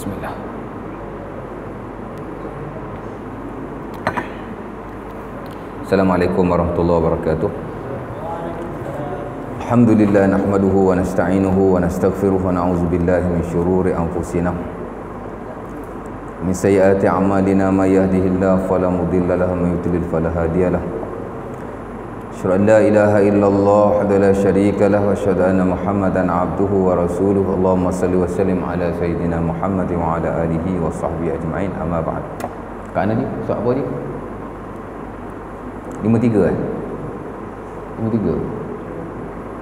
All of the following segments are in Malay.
بسم الله. السلام عليكم ورحمة الله وبركاته. الحمد لله نحمده ونستعينه ونستغفره ونعوذ بالله من شرور أنفسنا. من سيئات أعمالنا من يهده الله فلا مضل له ومن يضلل فلا هادي له. أشهد أن لا إله إلا الله وحده لا شريك له وأشهد أن محمدا عبده ورسوله اللهم صل وسلم على سيدنا محمد وعلى آله وصحبه أجمعين أما بعد كان لي صعب لي لما تيجي لما تيجي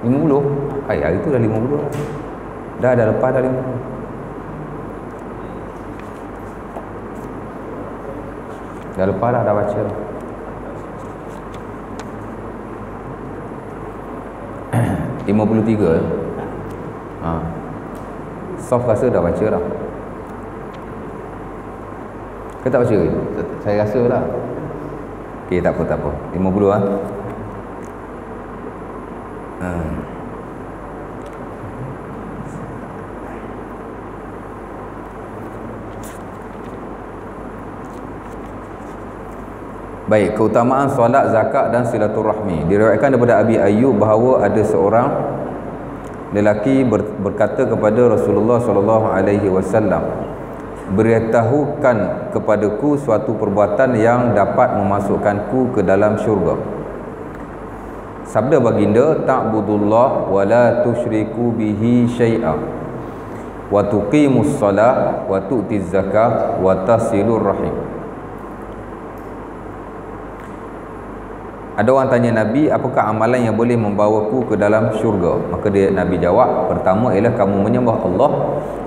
لما بلو أي أي تقول لما بلو لا ada lepas dari Dah lepas dah, dah baca 53 eh? ha. soft rasa dah baca dah ke tak baca saya rasa lah Okey tak apa tak apa 50 lah ha. hmm. Baik, keutamaan solat, zakat dan silaturahmi. Diriwayatkan daripada Abi Ayyub bahawa ada seorang lelaki berkata kepada Rasulullah sallallahu alaihi wasallam, beritahukan kepadaku suatu perbuatan yang dapat memasukkanku ke dalam syurga. Sabda baginda ta'budullah wa la tusyriku bihi syai'a. Wa tuqimus salah wa tu'tiz zakah wa tasilur rahim Ada orang tanya Nabi, apakah amalan yang boleh membawaku ke dalam syurga? Maka dia Nabi jawab, pertama ialah kamu menyembah Allah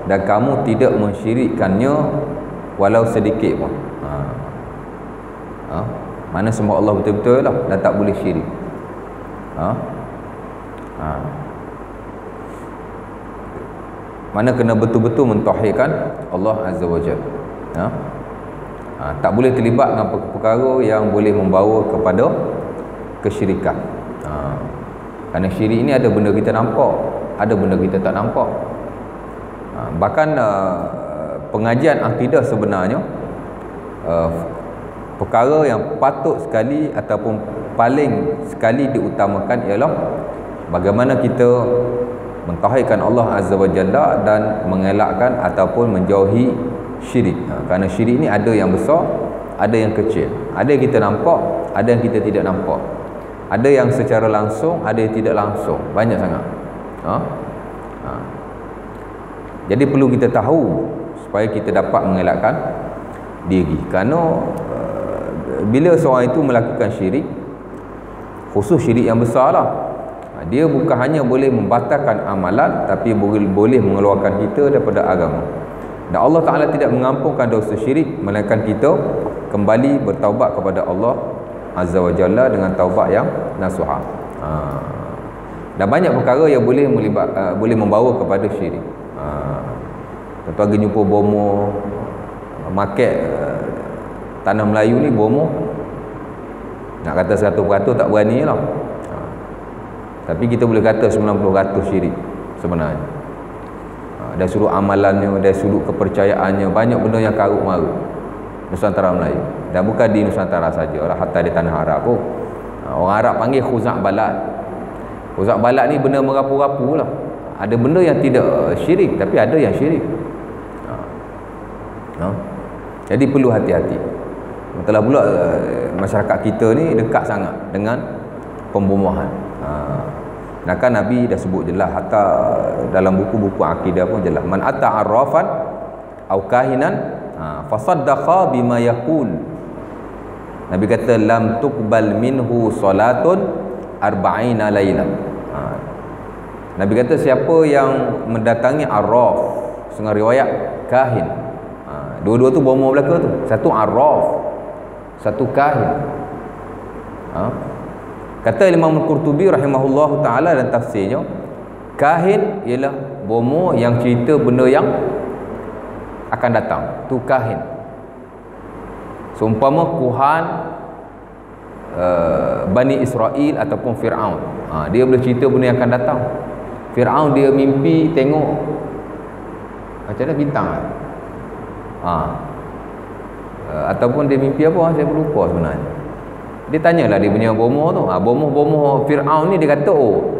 dan kamu tidak mensyirikkannya walau sedikit pun. Ha. Ha? Mana sembah Allah betul-betul lah dan tak boleh syirik. Ha? Ha. Mana kena betul-betul mentauhidkan Allah Azza wa Jalla. Ha? Ha, tak boleh terlibat dengan perkara yang boleh membawa kepada kesyirikan ha. kerana syirik ini ada benda kita nampak ada benda kita tak nampak ha. bahkan uh, pengajian akidah sebenarnya uh, perkara yang patut sekali ataupun paling sekali diutamakan ialah bagaimana kita mentauhidkan Allah Azza wa Jalla dan mengelakkan ataupun menjauhi syirik ha. kerana syirik ini ada yang besar ada yang kecil ada yang kita nampak ada yang kita tidak nampak ada yang secara langsung ada yang tidak langsung banyak sangat ha? Ha. jadi perlu kita tahu supaya kita dapat mengelakkan diri kerana uh, bila seorang itu melakukan syirik khusus syirik yang besar lah ha, dia bukan hanya boleh membatalkan amalan tapi boleh, boleh mengeluarkan kita daripada agama dan Allah Ta'ala tidak mengampunkan dosa syirik melainkan kita kembali bertaubat kepada Allah Azza wa Jalla dengan taubat yang nasuha. Ha. Dan banyak perkara yang boleh melibat, uh, boleh membawa kepada syirik. Ha. Tentu lagi jumpa bomo market uh, tanah Melayu ni bomo nak kata 100% tak berani lah. Ha. Tapi kita boleh kata 90% syirik sebenarnya. Ha. Dari sudut amalannya, dari sudut kepercayaannya, banyak benda yang karut marut. Nusantara Melayu. Dan bukan di Nusantara saja orang hatta di tanah Arab pun. Ha, orang Arab panggil khuzak balat khuzak balat ni benda merapu-rapu lah. Ada benda yang tidak syirik tapi ada yang syirik. Ha. Ha. jadi perlu hati-hati. Telah pula eh, masyarakat kita ni dekat sangat dengan pembunuhan ha. Nah kan Nabi dah sebut jelas hatta dalam buku-buku akidah pun jelas man ata arrafan au kahinan ha, fasaddaqa bima yaqul Nabi kata lam tuqbal minhu salatun arba'ina lailah. Ha. Nabi kata siapa yang mendatangi arraf setengah riwayat kahin. Ha. Dua-dua tu bomo belaka tu. Satu arraf, satu kahin. Ha. Kata Imam Al-Qurtubi rahimahullah taala dan tafsirnya, kahin ialah bomo yang cerita benda yang akan datang. Tu kahin seumpama Kuhan uh, Bani Israel ataupun Fir'aun. Ha, dia boleh cerita benda yang akan datang. Fir'aun dia mimpi tengok macam mana bintang ha. Uh, ataupun dia mimpi apa saya pun lupa sebenarnya. Dia tanyalah dia punya bomoh tu. Ha, bomoh-bomoh Fir'aun ni dia kata oh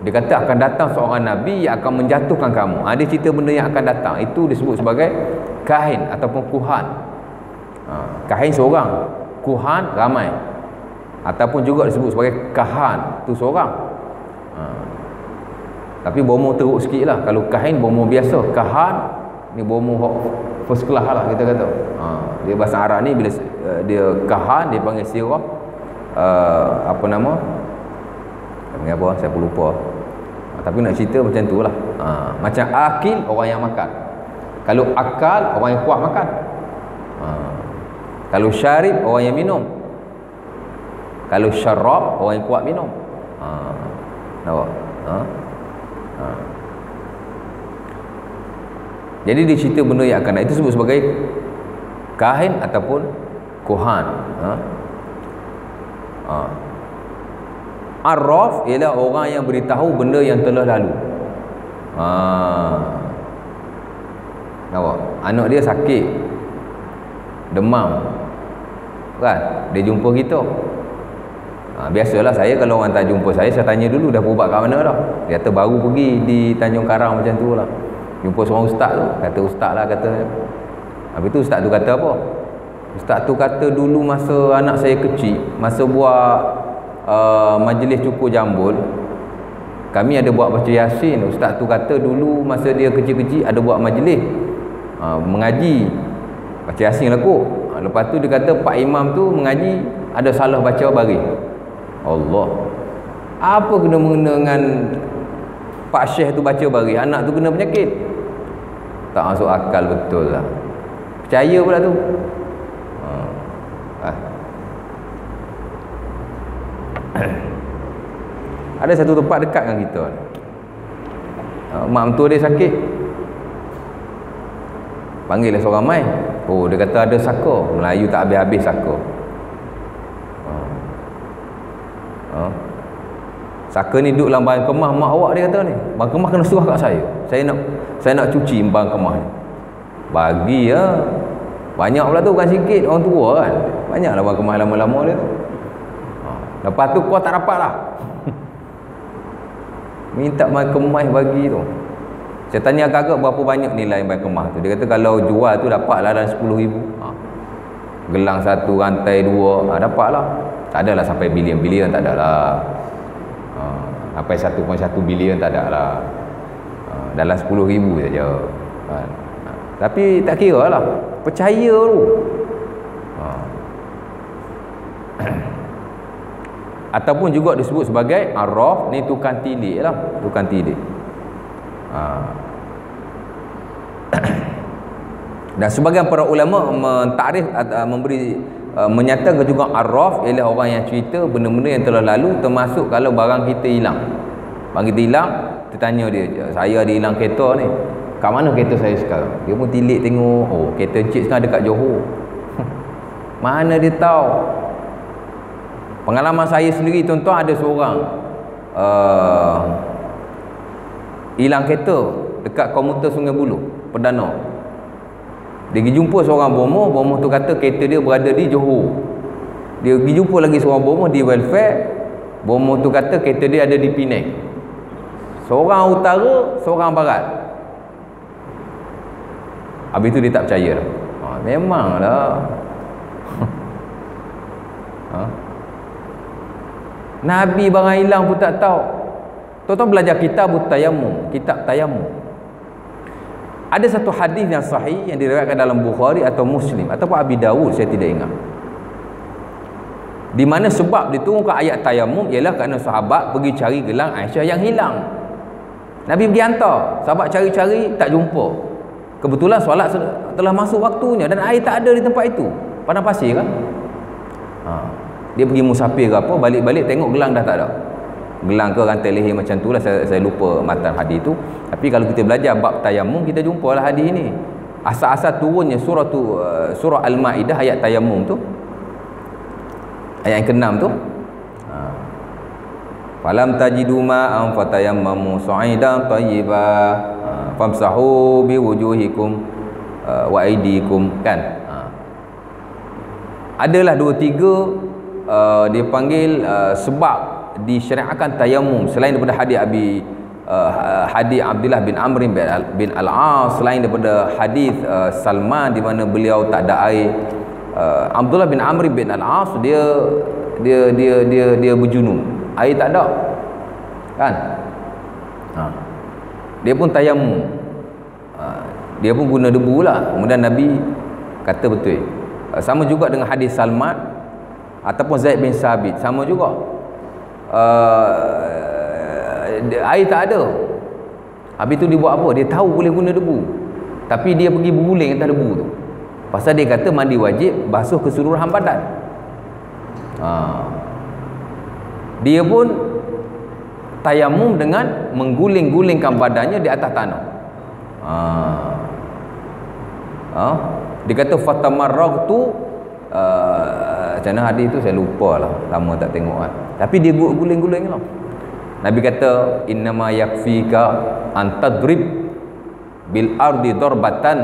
dia kata akan datang seorang Nabi yang akan menjatuhkan kamu. Ha, dia cerita benda yang akan datang. Itu disebut sebagai kahin ataupun kuhan. Ha, kahin seorang kuhan ramai. Ataupun juga disebut sebagai kahan tu seorang. Ha. tapi bomoh teruk sikit lah. Kalau kahin bomoh biasa. Kahan ni bomoh first class lah kita kata. Ha, dia bahasa Arab ni bila uh, dia kahan dia panggil sirah. Uh, apa nama? Panggil apa? Saya pun lupa. ha, tapi nak cerita macam tu lah ha, macam akil orang yang makan kalau akal orang yang kuat makan ha, kalau syarib orang yang minum kalau syarab orang yang kuat minum ha, nampak ha? Ha. Jadi dia cerita benda yang akan itu sebut sebagai kahin ataupun kuhan. Ha? Ha. Arraf ialah orang yang beritahu benda yang telah lalu. Ha. Nampak? Anak dia sakit. Demam. Kan? Dia jumpa kita. Ha, biasalah saya kalau orang tak jumpa saya, saya tanya dulu dah berubat kat mana dah. Dia kata baru pergi di Tanjung Karang macam tu lah jumpa seorang ustaz tu kata ustaz lah kata habis tu ustaz tu kata apa ustaz tu kata dulu masa anak saya kecil masa buat uh, majlis cukur jambul kami ada buat baca yasin. Ustaz tu kata dulu masa dia kecil-kecil ada buat majlis. Uh, mengaji. Baca yasin lah kot uh, lepas tu dia kata pak imam tu mengaji ada salah baca baris Allah. Apa kena mengena dengan Pak Syekh tu baca baris anak tu kena penyakit. Tak masuk akal betul lah. Percaya pula tu ha. Ah. Ada satu tempat dekat dengan kita ha, mak mentua dia sakit panggil lah seorang mai oh dia kata ada saka Melayu tak habis-habis saka ha. Ha. Saka ni duduk dalam barang kemah mak awak dia kata ni. Barang kemah kena suruh kat saya. Saya nak saya nak cuci barang kemah ni. Bagi ya. Banyak pula tu bukan sikit orang tua kan. Banyaklah barang kemah lama-lama dia tu. Ha. Lepas tu kau tak dapat lah. Minta barang kemah bagi tu. Saya tanya kakak berapa banyak nilai barang kemah tu. Dia kata kalau jual tu dapatlah dalam 10 ribu. Ha. Gelang satu, rantai dua. Ha, dapatlah. Tak adalah sampai bilion-bilion tak adalah sampai 1.1 bilion tak ada lah uh, dalam 10 ribu saja uh, tapi tak kira lah percaya tu uh. ataupun juga disebut sebagai arraf ni tukang tilik lah. Tukang tilik uh. dan sebagian para ulama mentarikh uh, memberi uh, menyatakan juga arraf ialah orang yang cerita benda-benda yang telah lalu termasuk kalau barang kita hilang. Barang kita hilang kita tanya dia saya ada hilang kereta ni. Kat mana kereta saya sekarang? Dia pun tilik tengok oh kereta encik sekarang dekat Johor. Mana dia tahu pengalaman saya sendiri tuan-tuan ada seorang uh, hilang kereta dekat komuter Sungai Buloh Perdana dia pergi jumpa seorang bomoh, bomoh tu kata kereta dia berada di Johor. Dia pergi jumpa lagi seorang bomoh di welfare, bomoh tu kata kereta dia ada di Penang. Seorang utara, seorang barat. Habis tu dia tak percaya lah. Ha, memanglah. ha? Nabi barang hilang pun tak tahu. Tuan-tuan belajar kitab tayamum, kitab tayamum ada satu hadis yang sahih yang diriwayatkan dalam Bukhari atau Muslim ataupun Abi Dawud saya tidak ingat. Di mana sebab diturunkan ayat tayamum ialah kerana sahabat pergi cari gelang Aisyah yang hilang. Nabi pergi hantar. Sahabat cari-cari tak jumpa. Kebetulan solat telah masuk waktunya dan air tak ada di tempat itu. Padang pasir kan ha. Dia pergi musafir ke apa balik-balik tengok gelang dah tak ada. Gelang ke rantai leher macam tu lah saya, saya lupa matan hadis tu. Tapi kalau kita belajar bab tayamum kita jumpa lah hadis ni asal-asal turunnya surah tu uh, surah Al-Ma'idah ayat tayamum tu ayat yang ke-6 tu. Ha. falam tajidu ma'am fatayammamu su'idan tayyiba. Ha. famsahu biwujuhikum uh, wa aidikum kan? Ha. adalah dua tiga uh, dia panggil uh, sebab disyariatkan tayamum selain daripada hadis Abi uh, hadis Abdullah bin Amr bin Al-As selain daripada hadis uh, Salman di mana beliau tak ada air uh, Abdullah bin Amr bin Al-As dia dia dia dia dia berjunub air tak ada. Kan? Ha. dia pun tayamum ha. dia pun guna debu lah. Kemudian Nabi kata betul. Uh, sama juga dengan hadis Salman ataupun Zaid bin Sabit sama juga. Uh, air tak ada. Habis tu dia buat apa? Dia tahu boleh guna debu. Tapi dia pergi berguling atas debu tu. Pasal dia kata mandi wajib basuh keseluruhan badan. Ha. dia pun tayamum dengan mengguling-gulingkan badannya di atas tanah. Ha. Ha. dia kata fatamarrag tu uh, macam mana hadis tu saya lupa lah lama tak tengok kan. Tapi dia guling-guling lah. Nabi kata innama yakfika antadrib bil ardi darbatan.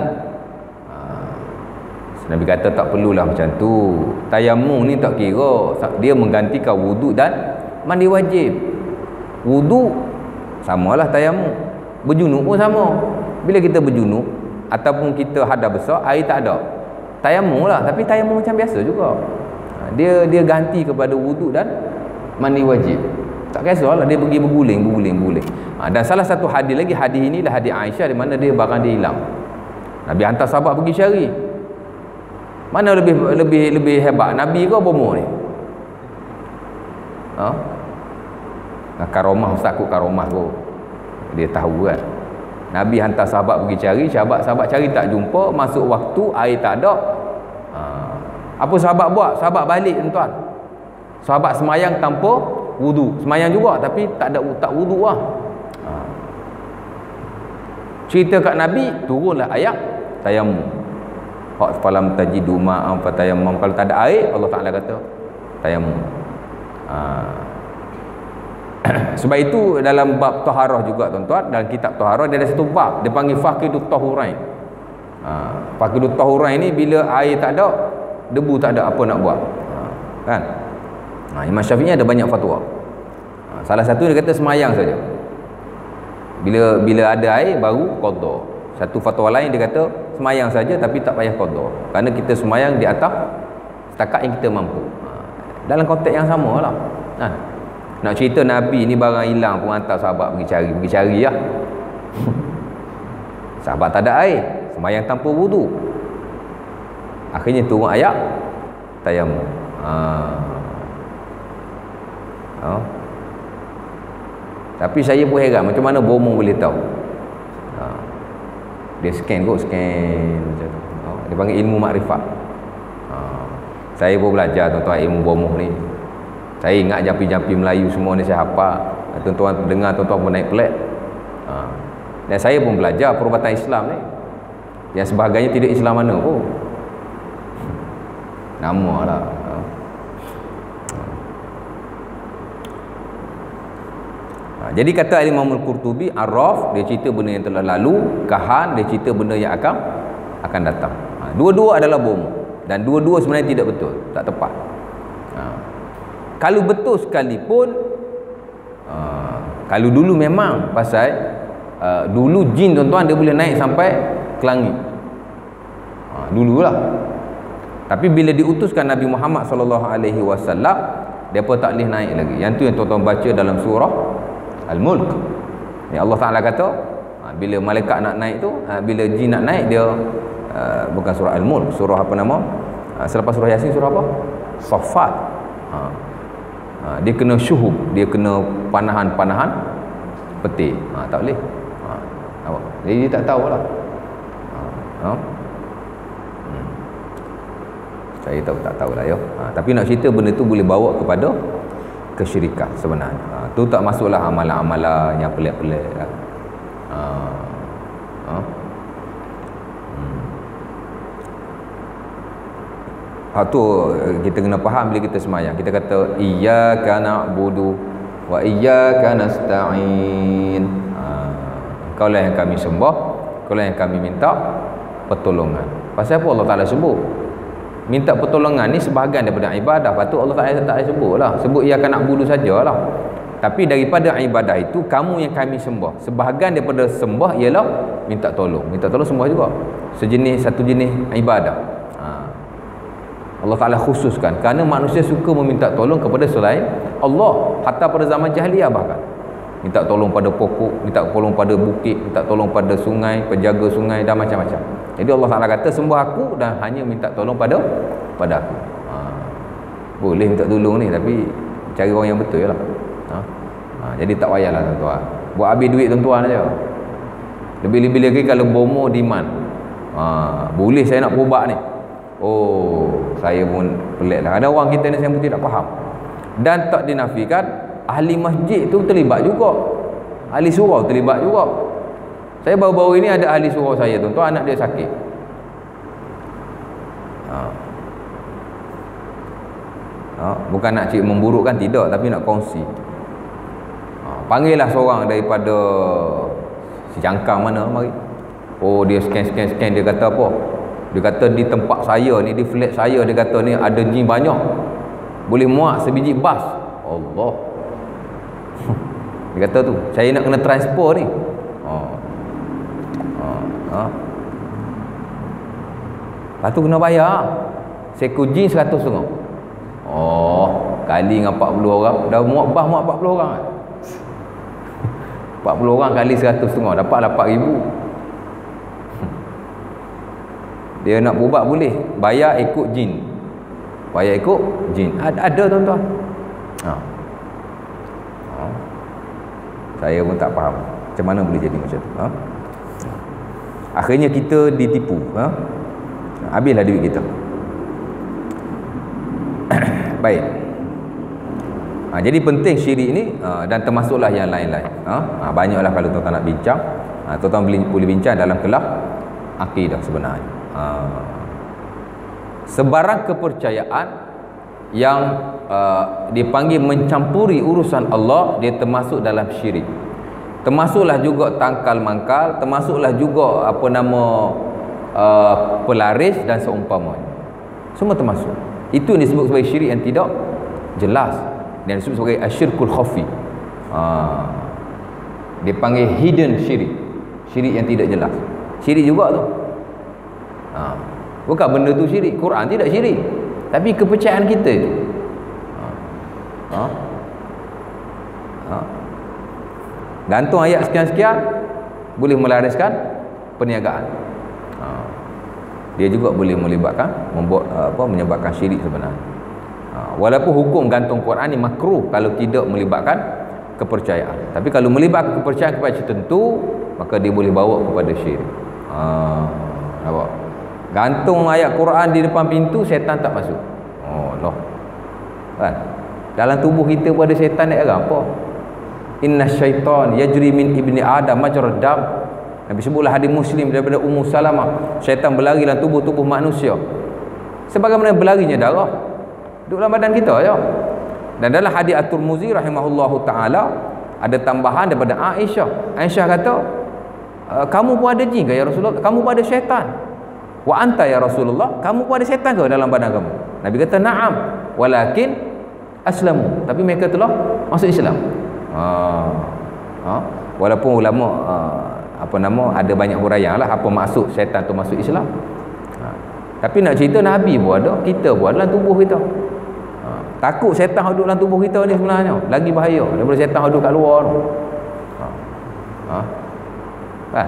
Nabi kata tak perlulah macam tu. Tayamum ni tak kira. Dia menggantikan wuduk dan mandi wajib. Wuduk samalah tayamum berjunuk pun sama. Bila kita berjunuk ataupun kita hadap besar air tak ada. Tayamum lah tapi tayamum macam biasa juga. ha, dia dia ganti kepada wuduk dan mandi wajib. Tak kisahlah dia pergi berguling berguling berguling. Ha, dan salah satu hadis lagi hadis inilah hadis Aisyah di mana dia barang dia hilang. Nabi hantar sahabat pergi cari mana lebih lebih lebih hebat Nabi ke bomo ni? Ha? Nah, karomah ustaz aku karomah tu dia tahu kan. Nabi hantar sahabat pergi cari sahabat-sahabat cari tak jumpa masuk waktu air tak ada. Apa sahabat buat? Sahabat balik tuan sahabat semayang tanpa wudu. Semayang juga tapi tak ada tak wudu lah. Ha. cerita kat Nabi turunlah ayat tayamum hak falam tajidu ma'am fatayammum. Kalau tak ada air Allah Taala kata tayammum. Ha. sebab itu dalam bab taharah juga tuan-tuan dalam kitab taharah dia ada satu bab. Dia panggil faqidut tahurain. Ha. faqidut tahurain ni bila air tak ada debu tak ada apa nak buat ha. kan ha. Imam Syafi'i ada banyak fatwa ha. salah satu dia kata semayang saja bila bila ada air baru qada satu fatwa lain dia kata semayang saja tapi tak payah qada kerana kita semayang di atas setakat yang kita mampu ha. dalam konteks yang sama lah ha. nak cerita Nabi ni barang hilang pun hantar sahabat pergi cari pergi cari lah sahabat tak ada air semayang tanpa wudu akhirnya turun ayat tayamum ha. Ha. tapi saya pun heran macam mana bomo boleh tahu. Dia scan kot scan macam tu. Oh, dia panggil ilmu makrifat. Ha. saya pun belajar tuan-tuan ilmu bomoh ni. Saya ingat jampi-jampi Melayu semua ni saya hafal. Tuan-tuan dengar tuan-tuan pun naik pelik. Ha. dan saya pun belajar perubatan Islam ni. Yang sebagainya tidak Islam mana pun nama lah Ha, jadi kata Imam Al-Qurtubi Araf dia cerita benda yang telah lalu, Kahan dia cerita benda yang akan akan datang. Ha, dua-dua adalah bom dan dua-dua sebenarnya tidak betul, tak tepat. Ha, kalau betul sekalipun kalau dulu memang pasal dulu jin tuan-tuan dia boleh naik sampai ke langit. Dululah. Tapi bila diutuskan Nabi Muhammad sallallahu alaihi wasallam pun tak boleh naik lagi. Yang tu yang tuan-tuan baca dalam surah Al-Mulk Ya Allah Ta'ala kata ha, Bila malaikat nak naik tu ha, Bila jin nak naik dia uh, Bukan surah Al-Mulk Surah apa nama ha, Selepas surah Yasin surah apa Safat ha. Ha, Dia kena syuhub Dia kena panahan-panahan Peti ha, Tak boleh ha. Jadi dia tak tahu lah ha. Ha? Saya tahu tak tahulah ya. Ha, tapi nak cerita benda tu boleh bawa kepada kesyirikan sebenarnya. Ha, tu tak masuklah amalan-amalan yang pelik-pelik lah. Ha. Ha. Hmm. Ha, tu kita kena faham bila kita semayang. Kita kata iyyaka na'budu wa iyyaka nasta'in. Ha. Kau lah yang kami sembah, kau lah yang kami minta pertolongan pasal apa Allah Ta'ala sebut minta pertolongan ni sebahagian daripada ibadah. Patut Allah tak sebut lah sebut ia akan nak bulu sajalah. Tapi daripada ibadah itu kamu yang kami sembah. Sebahagian daripada sembah ialah minta tolong. Minta tolong sembah juga. Sejenis satu jenis ibadah. Ha. Allah Ta'ala khususkan. Kerana manusia suka meminta tolong kepada selain Allah. Hatta pada zaman jahiliah bahkan. Minta tolong pada pokok minta tolong pada bukit minta tolong pada sungai penjaga sungai dan macam-macam jadi Allah Ta'ala kata sembah aku dan hanya minta tolong pada pada aku ha. boleh minta tolong ni tapi cari orang yang betul lah ha. Ha. jadi tak payahlah tuan-tuan buat habis duit tuan-tuan saja lebih-lebih lagi kalau bomo demand ha. boleh saya nak perubah ni oh saya pun pelik lah ada orang kita ni saya pun tidak faham dan tak dinafikan ahli masjid tu terlibat juga ahli surau terlibat juga saya baru-baru ini ada ahli surau saya tu tuan anak dia sakit ha. Ha. bukan nak cik memburukkan tidak tapi nak kongsi ha. panggillah seorang daripada si jangkang mana mari oh dia scan scan scan dia kata apa dia kata di tempat saya ni di flat saya dia kata ni ada jin banyak boleh muat sebiji bas Allah dia kata tu saya nak kena transport ni. Oh. lepas tu kena bayar. Seku jin 100 setengah oh kali dengan 40 orang. Dah muak bah muak 40 orang 40 orang kali 100 setengah. Dapat 8 ribu. Dia nak berubat boleh. Bayar ikut jin. Bayar ikut jin. Ada, ada tuan-tuan. Ha? Saya pun tak faham macam mana boleh jadi macam tu. Ha? Akhirnya kita ditipu ha? habislah duit kita baik ha, jadi penting syirik ni ha, dan termasuklah yang lain-lain ha? Ha, banyaklah kalau tuan-tuan nak bincang ha, tuan-tuan boleh, boleh bincang dalam kelas akidah sebenarnya ha. sebarang kepercayaan yang uh, dipanggil mencampuri urusan Allah dia termasuk dalam syirik termasuklah juga tangkal mangkal termasuklah juga apa nama uh, pelaris dan seumpamanya. Semua termasuk. Itu yang disebut sebagai syirik yang tidak jelas. Dan disebut sebagai asyirkul khafi. Uh, dia panggil hidden syirik. Syirik yang tidak jelas. Syirik juga tu. Uh, bukan benda tu syirik. Quran tidak syirik. Tapi kepercayaan kita itu ha. Ha. Ha. Gantung ayat sekian-sekian boleh melariskan perniagaan. Ha. dia juga boleh melibatkan membuat apa menyebabkan syirik sebenarnya. Ha. walaupun hukum gantung Quran ni makruh kalau tidak melibatkan kepercayaan. Tapi kalau melibatkan kepercayaan kepada tertentu maka dia boleh bawa kepada syirik. Ha. nampak? Gantung ayat Quran di depan pintu syaitan tak masuk. Oh loh kan? Dalam tubuh kita pun ada syaitan dia apa inna syaitan yajri min ibni adam majrad dam. Nabi sebutlah hadis muslim daripada Ummu Salamah. Syaitan berlari dalam tubuh-tubuh manusia. Sebagaimana berlarinya darah. Duduk dalam badan kita ya. Dan dalam hadis At-Tirmizi rahimahullahu taala ada tambahan daripada Aisyah. Aisyah kata kamu pun ada jin ke ya Rasulullah? Kamu pun ada syaitan? Wa anta ya Rasulullah kamu pun ada syaitan ke dalam badan kamu? Nabi kata na'am walakin aslamu. Tapi mereka telah masuk Islam ha. Ha. walaupun ulama ha, apa nama ada banyak huraian lah apa maksud syaitan tu masuk Islam ha. tapi nak cerita Nabi pun ada kita pun ada dalam tubuh kita ha. takut syaitan duduk dalam tubuh kita ni sebenarnya lagi bahaya daripada syaitan duduk kat luar tu ha. Ha. Ha.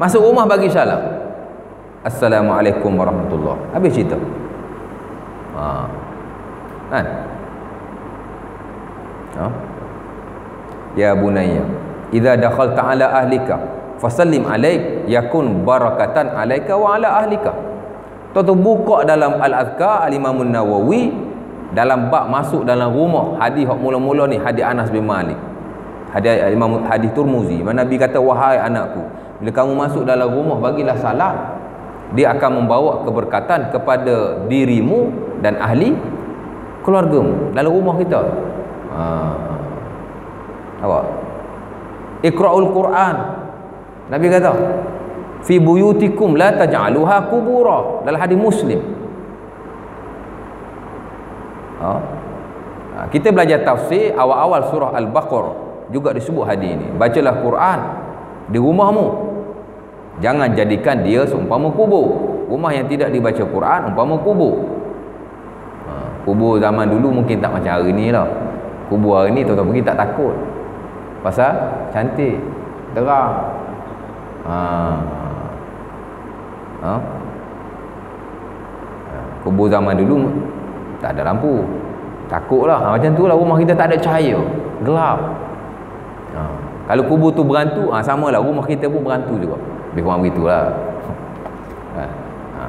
Masuk rumah bagi salam. Assalamualaikum warahmatullahi. Habis cerita. Ha. Kan? Ha? Ya bunayya, idza dakhalta ala ahlika fasallim alaik yakun barakatan alaika wa ala ahlika. Tuan buka dalam Al-Azkar Al-Imam Nawawi dalam bab masuk dalam rumah hadis hok mula-mula ni hadis Anas bin Malik. Hadis Imam hadis Turmuzi mana Nabi kata wahai anakku bila kamu masuk dalam rumah bagilah salam dia akan membawa keberkatan kepada dirimu dan ahli keluargamu dalam rumah kita. Ha. awak ikra'ul quran. Nabi kata fi buyutikum la taj'aluha qubura. Dalam hadis muslim. Ha? ha kita belajar tafsir awal-awal surah al-baqarah. Juga disebut hadis ini. Bacalah quran di rumahmu jangan jadikan dia seumpama kubur. Rumah yang tidak dibaca quran umpama kubur kubur zaman dulu mungkin tak macam hari ni lah. Kubur hari ni tuan-tuan pergi tak takut. Pasal cantik terang. Ha. Ha? kubur zaman dulu tak ada lampu. Takut lah. Ha, macam tu lah rumah kita tak ada cahaya. Gelap. Ha. kalau kubur tu berantu ha, sama lah. Rumah kita pun berantu juga. Lebih kurang begitu lah. Ha. ha.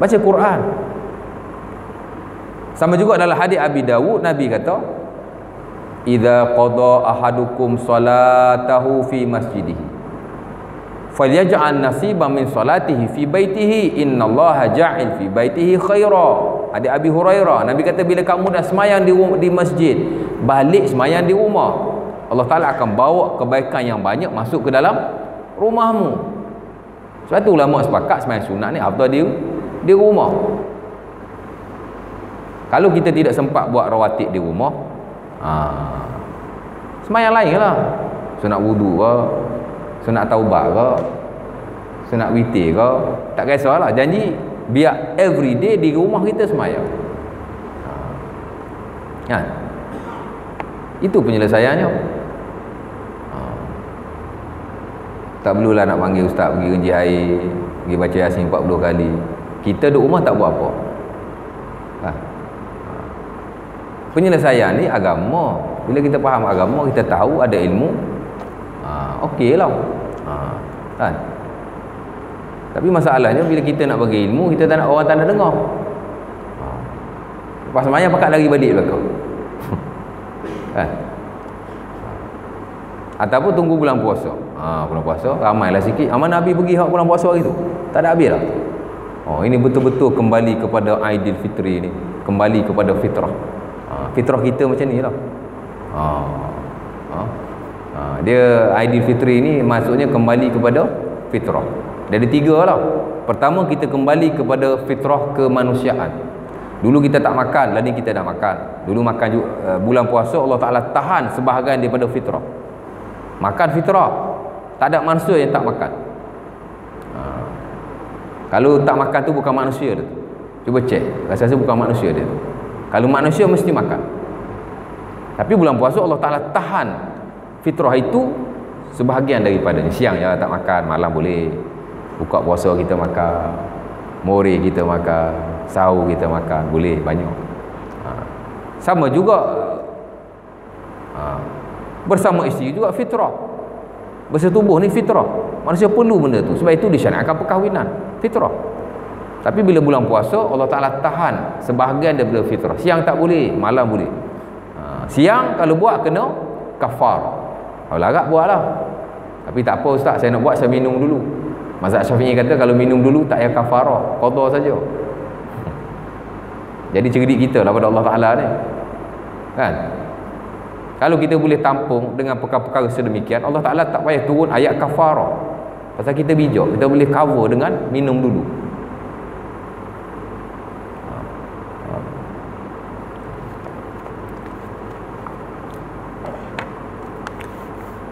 baca Quran sama juga dalam hadis Abi Dawud Nabi kata idza qada ahadukum salatahu fi masjidihi falyaj'al nasiban min salatihi fi baitihi innallaha ja'il fi baitihi khaira. Ada Abi Hurairah Nabi kata bila kamu dah semayang di di masjid balik semayang di rumah Allah Taala akan bawa kebaikan yang banyak masuk ke dalam rumahmu. Sebab tu ulama sepakat semayang sunat ni afdal di di rumah kalau kita tidak sempat buat rawatib di rumah ha, semayang lain lah. Sunat wudu ke sunat taubat ke sunat witir ke tak kisahlah. Janji biar every day di rumah kita semayang. Ha. kan? Itu penyelesaiannya. Ha. tak perlulah nak panggil ustaz pergi kerja air pergi baca yasin 40 kali. Kita duduk rumah tak buat apa ha. Penyelesaian ni agama. Bila kita faham agama kita tahu ada ilmu. Ha, okey lah. Kan? Tapi masalahnya bila kita nak bagi ilmu kita tak nak orang tak nak dengar. Ha. lepas semayang pakat lari balik belakang. Kan? Ataupun tunggu bulan puasa. Ha, bulan puasa ramailah sikit. Aman Nabi pergi hak bulan puasa hari tu? Tak ada habis lah. Oh, ini betul-betul kembali kepada Aidil Fitri ni kembali kepada fitrah. ha, fitrah kita macam ni lah ha. Ha. Ha, dia Aidil Fitri ni maksudnya kembali kepada fitrah. Jadi tiga lah. Pertama kita kembali kepada fitrah kemanusiaan. Dulu kita tak makan, ni kita dah makan. Dulu makan juga, uh, bulan puasa Allah Taala tahan sebahagian daripada fitrah. Makan fitrah. Tak ada manusia yang tak makan. Ha. Kalau tak makan tu bukan manusia tu. Cuba cek. Rasa-rasa bukan manusia dia tu. Kalau manusia mesti makan. Tapi bulan puasa Allah Taala tahan fitrah itu sebahagian daripadanya. Siang ya tak makan malam boleh. Buka puasa kita makan mori kita makan sahur kita makan boleh banyak. Ha. sama juga ha. bersama isteri juga fitrah. Bersetubuh ni fitrah. Manusia perlu benda tu. Sebab itu disyariatkan perkahwinan. Fitrah tapi bila bulan puasa Allah Ta'ala tahan sebahagian daripada fitrah siang tak boleh malam boleh ha. siang kalau buat kena kafar kalau larat buatlah. Tapi tak apa ustaz, saya nak buat saya minum dulu. Mazhab Syafi'i kata kalau minum dulu tak payah kafarah, qada saja. Jadi cerdik kita lah pada Allah Taala ni. Kan? Kalau kita boleh tampung dengan perkara-perkara sedemikian, Allah Taala tak payah turun ayat kafarah. Pasal kita bijak, kita boleh cover dengan minum dulu.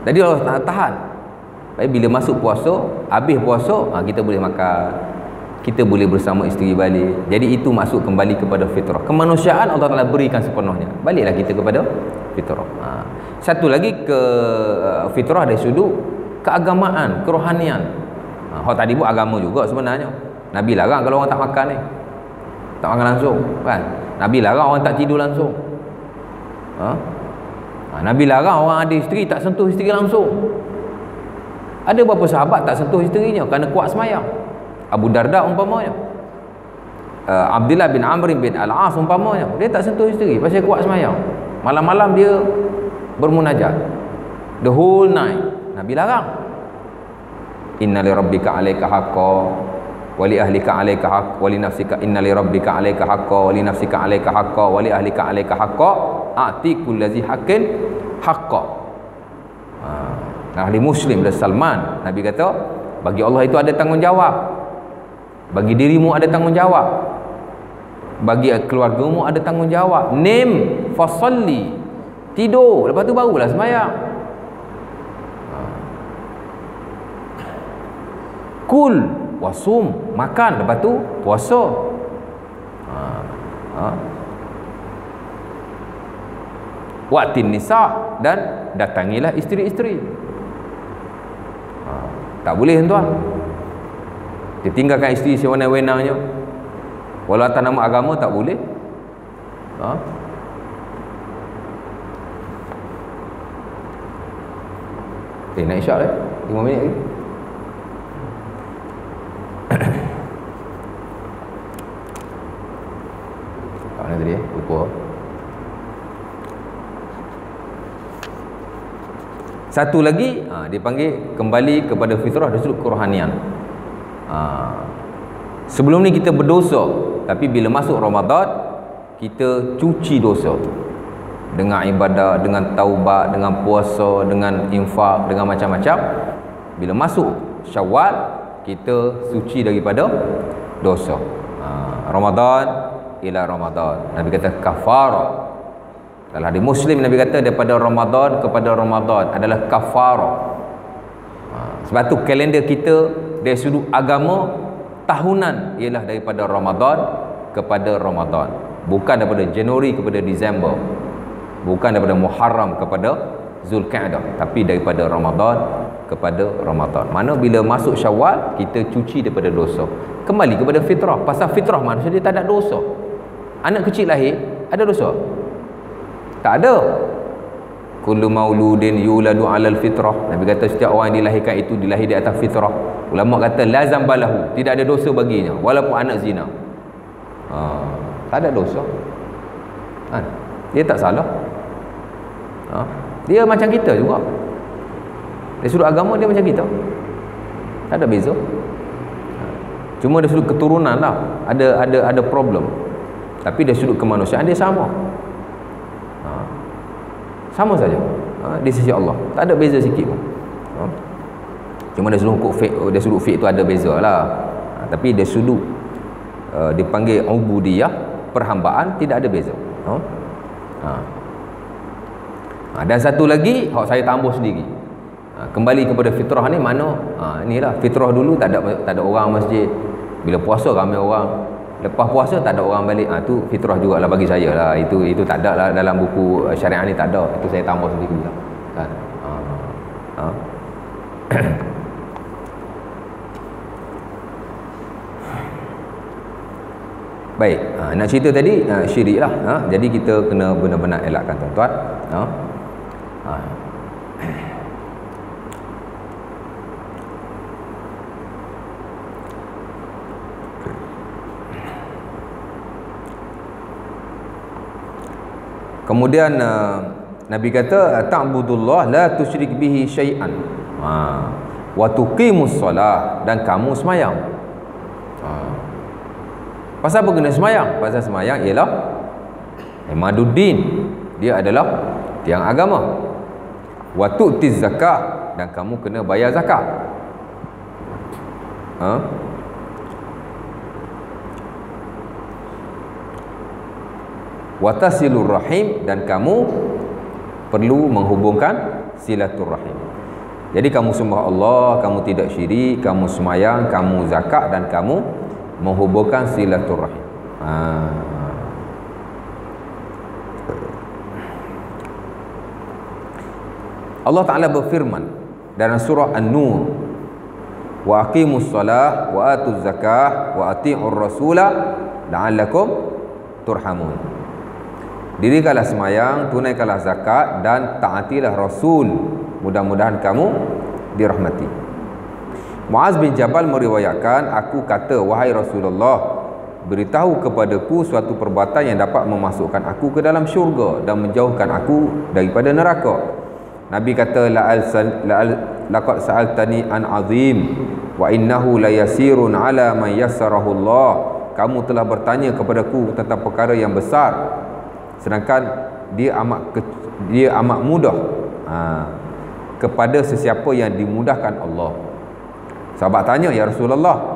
Jadi Allah tak tahan. Baik bila masuk puasa, habis puasa, ha, kita boleh makan. Kita boleh bersama isteri balik. Jadi itu masuk kembali kepada fitrah. Kemanusiaan Allah Taala berikan sepenuhnya. Baliklah kita kepada fitrah. Ha. Satu lagi ke uh, fitrah dari sudut keagamaan, kerohanian. Ha, tadi pun agama juga sebenarnya. Nabi larang kalau orang tak makan ni. Tak makan langsung, kan? Nabi larang orang tak tidur langsung. Ha? Ha, Nabi larang orang ada isteri tak sentuh isteri langsung. Ada beberapa sahabat tak sentuh isterinya kerana kuat semayang? Abu Darda umpamanya. Uh, Abdullah bin Amr bin Al-As umpamanya. Dia tak sentuh isteri pasal kuat semayang. Malam-malam dia bermunajat. The whole night. Nabi larang. Inna li rabbika alaika haqqa wali ahlika alaika haqq wali nafsika inna li rabbika alaika haqqa wali nafsika alaika haqqa wali ahlika alaika haqqa ati kullazi haqqin haqqa ha. ahli muslim dan Salman Nabi kata bagi Allah itu ada tanggungjawab. Bagi dirimu ada tanggungjawab. Bagi keluargamu ada tanggungjawab. Nim fasalli. Tidur. Lepas tu barulah sembahyang ha. kul wasum makan lepas tu puasa ha. Ha. Waktin nisa dan datangilah isteri-isteri. Ha, tak boleh tuan. Dia tinggalkan isteri sewenang-wenangnya. Walau atas nama agama tak boleh. Ha? Eh, nak isyak eh? 5 minit lagi. Tak nak tadi eh? Satu lagi ha, dia panggil kembali kepada fitrah dari sudut kerohanian. Ha, sebelum ni kita berdosa, tapi bila masuk Ramadan kita cuci dosa. Dengan ibadah, dengan taubat, dengan puasa, dengan infak, dengan macam-macam. Bila masuk Syawal kita suci daripada dosa. Ha, Ramadan ila Ramadan. Nabi kata kafarah kalau di Muslim Nabi kata daripada Ramadan kepada Ramadan adalah kafarah. Ha, sebab tu kalender kita dari sudut agama tahunan ialah daripada Ramadan kepada Ramadan. Bukan daripada Januari kepada Disember. Bukan daripada Muharram kepada Zulkaadah, tapi daripada Ramadan kepada Ramadan. Mana bila masuk Syawal kita cuci daripada dosa. Kembali kepada fitrah. Pasal fitrah manusia dia tak ada dosa. Anak kecil lahir ada dosa. Tak ada. Kullu mauludin yuladu alal fitrah. Nabi kata setiap orang yang dilahirkan itu dilahir di atas fitrah. Ulama kata lazam balahu. Tidak ada dosa baginya. Walaupun anak zina. Ha, tak ada dosa. Ha, dia tak salah. Ha, dia macam kita juga. Dari sudut agama dia macam kita. Tak ada beza. Ha, cuma dari sudut keturunan lah. Ada ada ada problem. Tapi dari sudut kemanusiaan dia sama. Sama saja. Ha, di sisi Allah. Tak ada beza sikit pun. Ha. cuma dari sudut fiqh dari sudut fiqh tu ada beza lah ha, tapi dari sudut uh, dipanggil ubudiyah perhambaan tidak ada beza. Ha. Ha. Ha, dan satu lagi hak saya tambah sendiri. Ha, kembali kepada fitrah ni mana? Ha, inilah. Fitrah dulu tak ada tak ada orang masjid. Bila puasa ramai orang lepas puasa tak ada orang balik ha, tu fitrah jugalah bagi saya lah itu itu tak ada lah dalam buku eh, syariah ni tak ada itu saya tambah sendiri lah kan ha. Ha. baik ha, nak cerita tadi ha, syirik lah ha. jadi kita kena benar-benar elakkan tuan-tuan ha. Ha. Kemudian uh, Nabi kata ta'budullah la tusyrik bihi syai'an. Ha. Wa tuqimus solah dan kamu semayang. Ha. Pasal apa kena semayang? Pasal semayang ialah Imaduddin. Dia adalah tiang agama. Wa tu'tiz zakah dan kamu kena bayar zakat. Ha? Watasilur rahim dan kamu perlu menghubungkan silaturrahim jadi kamu sembah Allah kamu tidak syirik kamu semayang kamu zakat dan kamu menghubungkan silaturrahim ha. Allah Ta'ala berfirman dalam surah An-Nur wa aqimus salah wa atuz zakah wa ati'ur rasulah la'allakum turhamun Dirikanlah semayang, tunaikanlah zakat dan taatilah Rasul. Mudah-mudahan kamu dirahmati. Muaz bin Jabal meriwayatkan, aku kata, wahai Rasulullah, beritahu kepadaku suatu perbuatan yang dapat memasukkan aku ke dalam syurga dan menjauhkan aku daripada neraka. Nabi kata, laqad sa'altani an azim wa innahu la yasirun ala man yassarahu Allah. Kamu telah bertanya kepadaku tentang perkara yang besar sedangkan dia amat ke, dia amat mudah ha. kepada sesiapa yang dimudahkan Allah. Sahabat tanya ya Rasulullah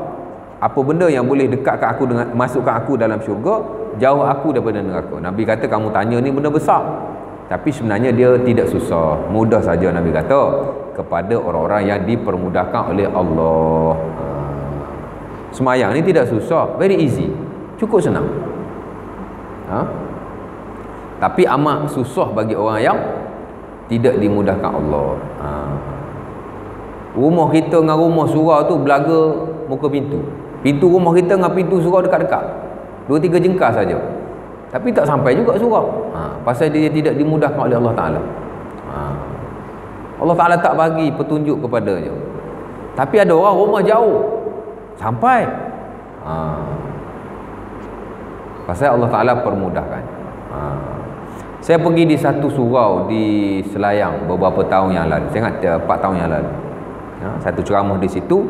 apa benda yang boleh dekatkan aku dengan masukkan aku dalam syurga? Jauh aku daripada neraka. Nabi kata kamu tanya ni benda besar. Tapi sebenarnya dia tidak susah. Mudah saja Nabi kata kepada orang-orang yang dipermudahkan oleh Allah. Ha. semayang ni tidak susah. Very easy. Cukup senang. Ha? Tapi amat susah bagi orang yang tidak dimudahkan Allah ha. rumah kita dengan rumah surau tu belaga muka pintu Pintu rumah kita dengan pintu surau dekat-dekat. Dua tiga jengkal saja. Tapi tak sampai juga surau. Ha, pasal dia tidak dimudahkan oleh Allah Taala. Ha. Allah Taala tak bagi petunjuk kepada dia. Tapi ada orang rumah jauh. Sampai. Ha. Pasal Allah Taala permudahkan. Ha. Saya pergi di satu surau di Selayang beberapa tahun yang lalu. Saya ingat 4 tahun yang lalu. Ha, satu ceramah di situ.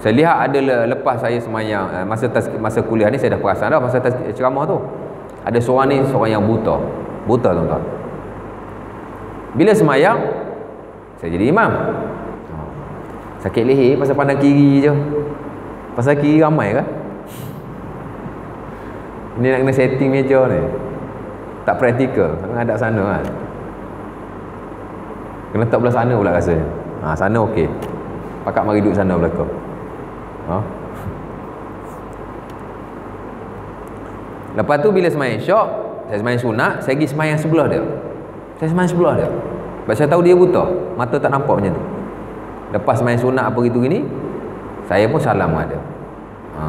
Saya lihat ada lepas saya semayang eh, masa masa kuliah ni saya dah perasan dah masa tas, ceramah tu. Ada seorang ni seorang yang buta. Buta tuan-tuan. Bila semayang saya jadi imam. Sakit leher pasal pandang kiri je. Pasal kiri ramai kan ni nak kena setting meja ni tak praktikal ada sana kan. Kena tak belah sana pula rasanya ha, sana okey. Pakak mari duduk sana belakang. Ha? lepas tu bila semayang syok saya semayang sunat saya pergi semayang sebelah dia. Saya semayang sebelah dia. Sebab saya tahu dia buta. Mata tak nampak macam tu. Lepas semayang sunat apa gitu gini saya pun salam dengan dia. Ha.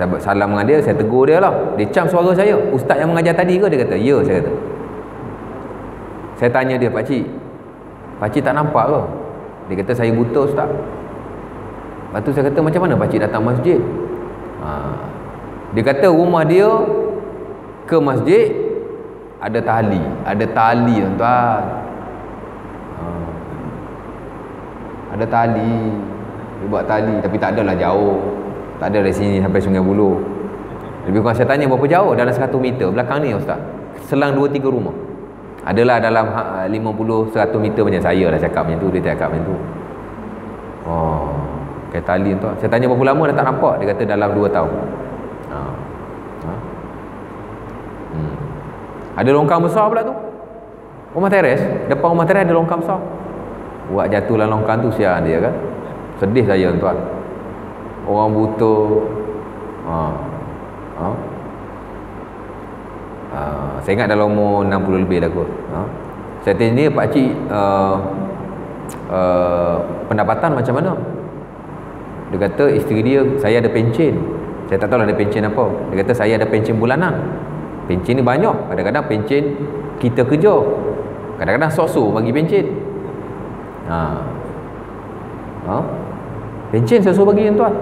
Saya salam dengan dia saya tegur dia lah dia cam suara saya ustaz yang mengajar tadi ke dia kata ya saya kata saya tanya dia pakcik pakcik tak nampak ke dia kata saya buta ustaz Lepas tu saya kata macam mana pakcik datang masjid? Ha. Dia kata rumah dia ke masjid ada tali, ada tali tuan-tuan. Ha. Ada tali. Dia buat tali tapi tak adalah jauh. Tak ada dari sini sampai Sungai Buloh. Lebih kurang saya tanya berapa jauh? Dalam 100 meter. Belakang ni ustaz. Selang 2 3 rumah. Adalah dalam 50 ha, 100 meter macam saya lah cakap macam tu, dia cakap macam tu. Oh pakai tali tu saya tanya berapa lama dah tak nampak dia kata dalam 2 tahun ha. Ha. Hmm. ada longkang besar pula tu rumah teres depan rumah teres ada longkang besar buat jatuh dalam longkang tu siap dia kan sedih saya tuan orang buta ha. Ha. Ha. saya ingat dalam umur 60 lebih dah kot ha. saya tanya dia pakcik uh, uh, pendapatan macam mana dia kata isteri dia saya ada pencen saya tak tahu ada pencen apa dia kata saya ada pencen bulanan pencen ni banyak kadang-kadang pencen kita kerja kadang-kadang sok-sok bagi pencen ha. ha? pencen sok-sok bagi tuan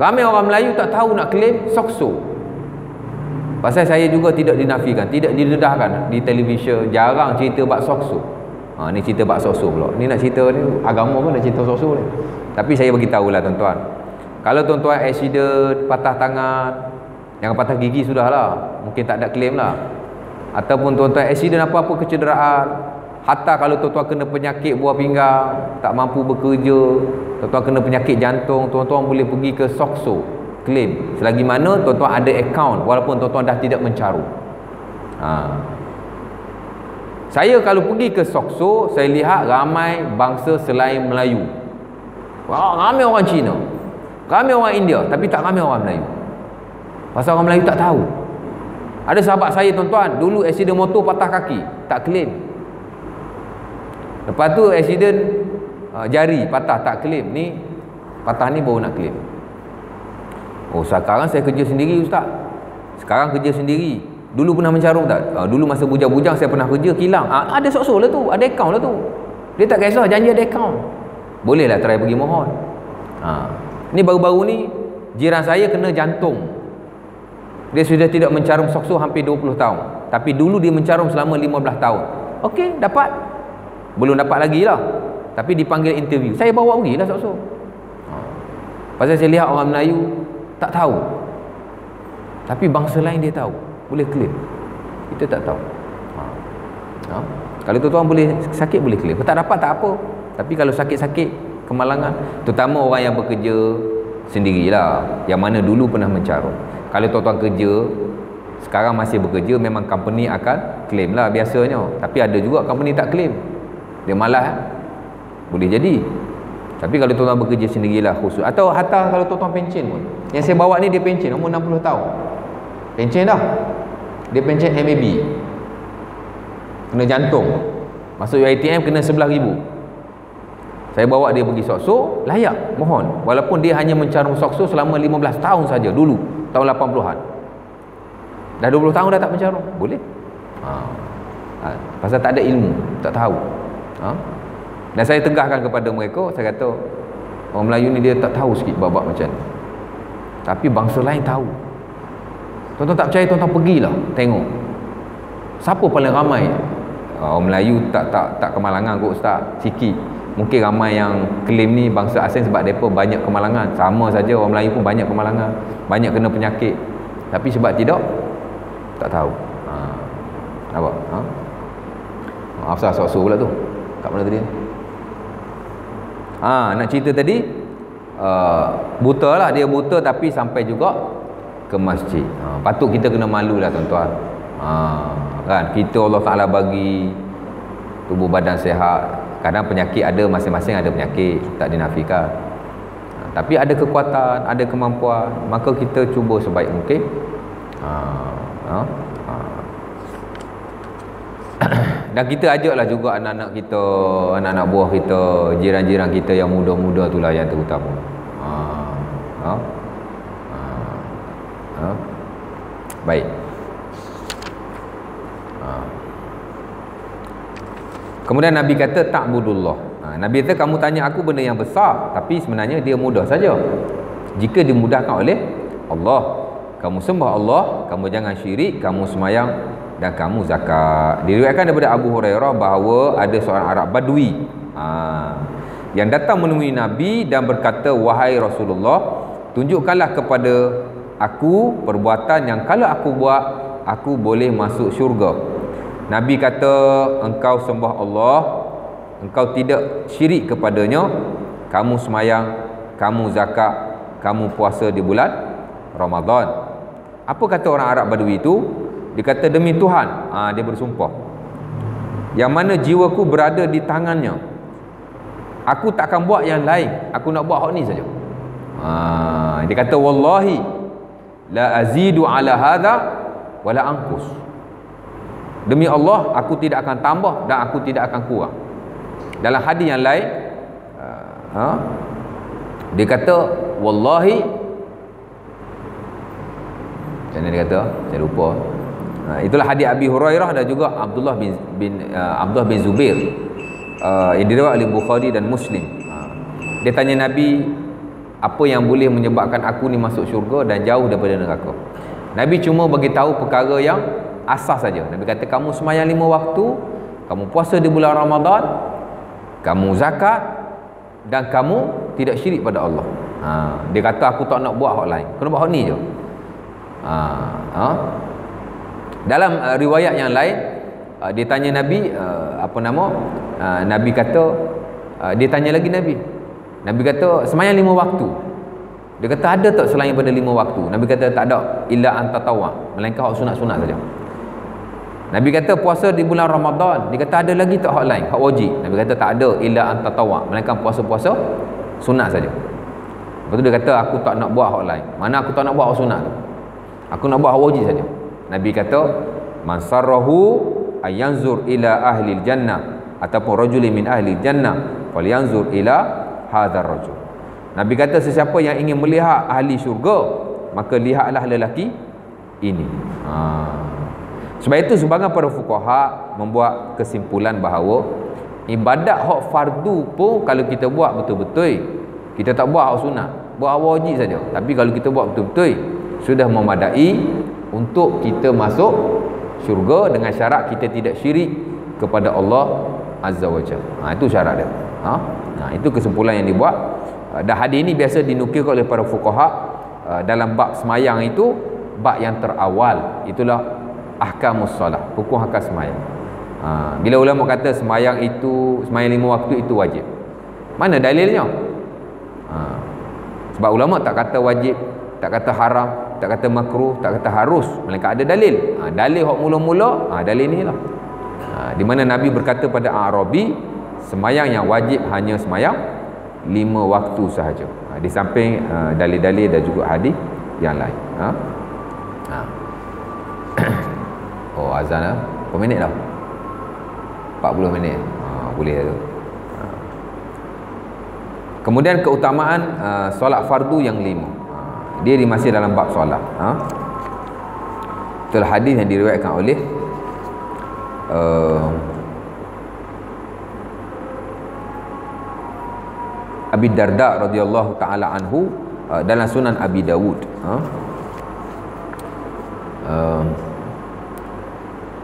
ramai orang Melayu tak tahu nak claim sok-sok pasal saya juga tidak dinafikan tidak didedahkan di televisyen jarang cerita bak sok-sok ha, ni cerita bak sok-sok pula ni nak cerita ni agama pun nak cerita sok-sok ni tapi saya bagi tahulah tuan-tuan. Kalau tuan-tuan accident, patah tangan, yang patah gigi sudahlah. Mungkin tak ada claim lah. Ataupun tuan-tuan accident apa-apa kecederaan. Hatta kalau tuan-tuan kena penyakit buah pinggang, tak mampu bekerja, tuan-tuan kena penyakit jantung, tuan-tuan boleh pergi ke SOKSO claim. Selagi mana tuan-tuan ada account walaupun tuan-tuan dah tidak mencaru. Ha. Saya kalau pergi ke SOKSO, saya lihat ramai bangsa selain Melayu. Wah, ramai orang Cina. Ramai orang India tapi tak ramai orang Melayu. Pasal orang Melayu tak tahu. Ada sahabat saya tuan-tuan, dulu accident motor patah kaki, tak claim. Lepas tu accident uh, jari patah tak claim. Ni patah ni baru nak claim. Oh, sekarang saya kerja sendiri ustaz. Sekarang kerja sendiri. Dulu pernah mencarung tak? Uh, dulu masa bujang-bujang saya pernah kerja kilang. Uh, ada sok-sok lah tu, ada akaun lah tu. Dia tak kisah janji ada akaun bolehlah try pergi mohon ha. ni baru-baru ni jiran saya kena jantung dia sudah tidak mencarum sokso hampir 20 tahun tapi dulu dia mencarum selama 15 tahun ok dapat belum dapat lagi lah. Tapi dipanggil interview. Saya bawa pergi lah sokso ha. pasal saya lihat orang Melayu tak tahu. Tapi bangsa lain dia tahu. Boleh claim kita tak tahu. Ha. ha? kalau tuan-tuan boleh sakit boleh claim tak dapat tak apa. Tapi kalau sakit-sakit kemalangan. Terutama orang yang bekerja sendirilah. Yang mana dulu pernah mencarut. Kalau tuan-tuan kerja sekarang masih bekerja memang company akan claim lah biasanya. Tapi ada juga company tak claim dia malas eh? boleh jadi. Tapi kalau tuan-tuan bekerja sendirilah khusus. Atau hatta kalau tuan-tuan pencen pun. Yang saya bawa ni dia pencen umur 60 tahun. Pencen dah. Dia pencen MAB kena jantung. Masuk UiTM kena 11 ribu. Saya bawa dia pergi sokso layak mohon. Walaupun dia hanya mencarung sokso selama 15 tahun saja dulu. Tahun 80-an dah 20 tahun dah tak mencarung? Boleh? Ha. ha. pasal tak ada ilmu tak tahu ha. dan saya tegahkan kepada mereka saya kata orang Melayu ni dia tak tahu sikit babak macam ni. Tapi bangsa lain tahu. Tuan-tuan tak percaya tuan-tuan pergilah tengok. Siapa paling ramai? Ha, orang Melayu tak tak tak kemalangan kot ustaz. Sikit mungkin ramai yang claim ni bangsa asing sebab mereka banyak kemalangan. Sama saja orang Melayu pun banyak kemalangan. Banyak kena penyakit. Tapi sebab tidak tak tahu. Ha. apa ha? maaf sah sok pula tu kat mana tadi? Ha, nak cerita tadi uh, buta lah dia buta tapi sampai juga ke masjid. Ha, patut kita kena malu lah tuan-tuan. Ha, kan? Kita Allah Ta'ala bagi tubuh badan sehat. Kadang penyakit ada masing-masing ada penyakit. Tak dinafikan. Ha, tapi ada kekuatan ada kemampuan. Maka kita cuba sebaik mungkin. Ha, ha, ha. dan kita ajaklah juga anak-anak kita anak-anak buah kita jiran-jiran kita yang muda-muda itulah yang terutama ha, ha, ha, ha. baik Kemudian Nabi kata tak budullah. Ha, Nabi kata kamu tanya aku benda yang besar tapi sebenarnya dia mudah saja. Jika dimudahkan oleh Allah. Kamu sembah Allah, kamu jangan syirik, kamu semayang dan kamu zakat. Diriwayatkan daripada Abu Hurairah bahawa ada seorang Arab Badui. Ha, yang datang menemui Nabi dan berkata, "Wahai Rasulullah, tunjukkanlah kepada aku perbuatan yang kalau aku buat, aku boleh masuk syurga." Nabi kata engkau sembah Allah engkau tidak syirik kepadanya. Kamu semayang kamu zakat kamu puasa di bulan Ramadan. Apa kata orang Arab Badui itu dia kata demi Tuhan. Ha, dia bersumpah. Yang mana jiwaku berada di tangannya aku tak akan buat yang lain. Aku nak buat hak ni saja. Ha, dia kata wallahi la azidu ala hadha wala angkus Demi Allah aku tidak akan tambah dan aku tidak akan kurang. Dalam hadis yang lain uh, ha, dia kata wallahi. Macam dia kata? Saya lupa uh, itulah hadis Abi Hurairah dan juga Abdullah bin, bin uh, Abdullah bin Zubair uh, yang diriwayatkan oleh Bukhari dan Muslim uh, dia tanya Nabi apa yang boleh menyebabkan aku ni masuk syurga dan jauh daripada neraka Nabi cuma bagi tahu perkara yang asas saja. Nabi kata kamu semayang lima waktu, kamu puasa di bulan Ramadan, kamu zakat dan kamu tidak syirik pada Allah. Ha, dia kata aku tak nak buat hak lain. Kena buat hak ni je. Ha, ha. Dalam uh, riwayat yang lain uh, dia tanya Nabi uh, apa nama? Uh, Nabi kata uh, dia tanya lagi Nabi. Nabi kata semayang lima waktu. Dia kata ada tak selain pada lima waktu? Nabi kata tak ada illa antatawa, melainkan hak sunat-sunat saja. Nabi kata puasa di bulan Ramadan. Dia kata ada lagi tak hak lain, hak wajib. Nabi kata tak ada illa antatawa, melainkan puasa-puasa sunat saja. Lepas tu dia kata aku tak nak buat hak lain. Mana aku tak nak buat hak sunat tu? Aku nak buat hak wajib saja. Nabi kata man sarrahu ayanzur ila ahli jannah ataupun rajul min ahli jannah falyanzur ila hadzal rajul. Nabi kata sesiapa yang ingin melihat ahli syurga maka lihatlah lelaki ini. Ha. Sebab itu sebagian para fuqaha membuat kesimpulan bahawa ibadat hak fardu pun kalau kita buat betul-betul kita tak buat hak sunat, buat wajib saja. Tapi kalau kita buat betul-betul sudah memadai untuk kita masuk syurga dengan syarat kita tidak syirik kepada Allah Azza wa Jalla. Ha, itu syarat dia. Ha? Ha, itu kesimpulan yang dibuat. Dan hadis ini biasa dinukil oleh para fuqaha uh, dalam bab semayang itu bab yang terawal itulah ahkamus solat hukum hakam semayang ha, bila ulama kata semayang itu semayang lima waktu itu wajib mana dalilnya ha, sebab ulama tak kata wajib tak kata haram tak kata makruh tak kata harus. Melainkan ada dalil. Ha, dalil hok mula-mula ha, dalil ni lah ha, di mana Nabi berkata pada Arabi semayang yang wajib hanya semayang lima waktu sahaja. Ha, di samping uh, dalil-dalil dan juga hadis yang lain. Ha? Ha. oh azan lah berapa minit dah? 40 minit. Ha, boleh tu. Ha. kemudian keutamaan uh, solat fardu yang lima. ha. Dia masih dalam bab solat ha? itulah hadis yang diriwayatkan oleh uh, Abi Darda radhiyallahu taala anhu uh, dalam Sunan Abi Dawud ha? uh,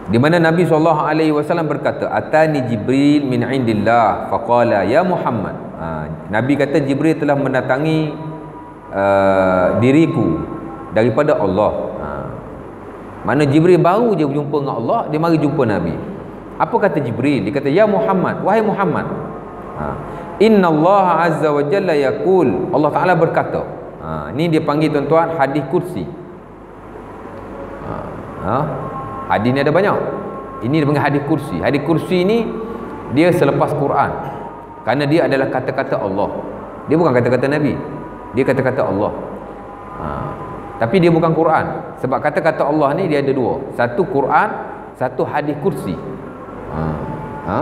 di mana Nabi sallallahu alaihi wasallam berkata atani Jibril min indillah faqala ya Muhammad ha, Nabi kata Jibril telah mendatangi uh, diriku daripada Allah. Ha. mana Jibril baru je berjumpa dengan Allah dia mari jumpa Nabi. Apa kata Jibril? Dia kata ya Muhammad wahai Muhammad. Ha. inna Allah azza wa jalla yaqul. Allah taala berkata. Ha, ni dia panggil tuan-tuan hadis kursi. Ha, ha? hadis ni ada banyak. Ini dia panggil hadis kursi. Hadis kursi ni dia selepas Quran. Kerana dia adalah kata-kata Allah. Dia bukan kata-kata Nabi dia kata-kata Allah. Ha. tapi dia bukan Quran. Sebab kata-kata Allah ni dia ada dua. Satu Quran satu hadis kursi. Ha. Ha?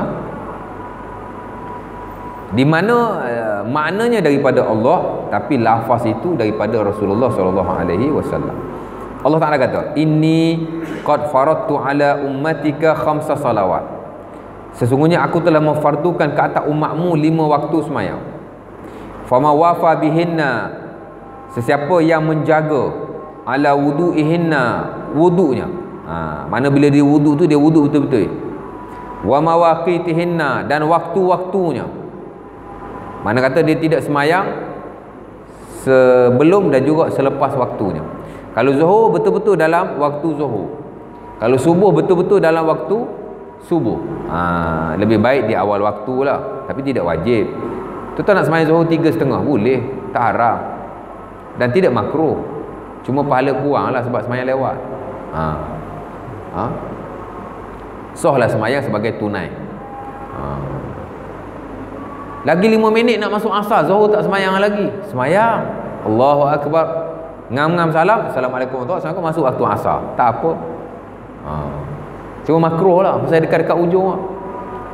di mana uh, maknanya daripada Allah tapi lafaz itu daripada Rasulullah sallallahu alaihi wasallam Allah Taala kata inni qad faradtu ala ummatika khamsa salawat. Sesungguhnya aku telah memfardukan ke atas umatmu lima waktu semayang fama wafa bihinna sesiapa yang menjaga ala wudu'ihinna wudunya ha, mana bila dia wudu tu dia wudu betul-betul wa mawaqitihinna dan waktu-waktunya mana kata dia tidak semayang sebelum dan juga selepas waktunya kalau zuhur betul-betul dalam waktu zuhur. Kalau subuh betul-betul dalam waktu subuh. Ha, lebih baik di awal waktu lah. Tapi tidak wajib. Tuan nak semayang zuhur tiga setengah. Boleh. Tak haram. Dan tidak makruh. Cuma pahala kurang lah sebab semayang lewat. Ha. Ha? Soh lah semayang sebagai tunai. Ha. Lagi lima minit nak masuk asar. Zuhur tak semayang lagi. Semayang. Allahu Akbar ngam-ngam salam assalamualaikum assalamualaikum masuk waktu asar tak apa ha. cuma makruh lah pasal dekat-dekat ujung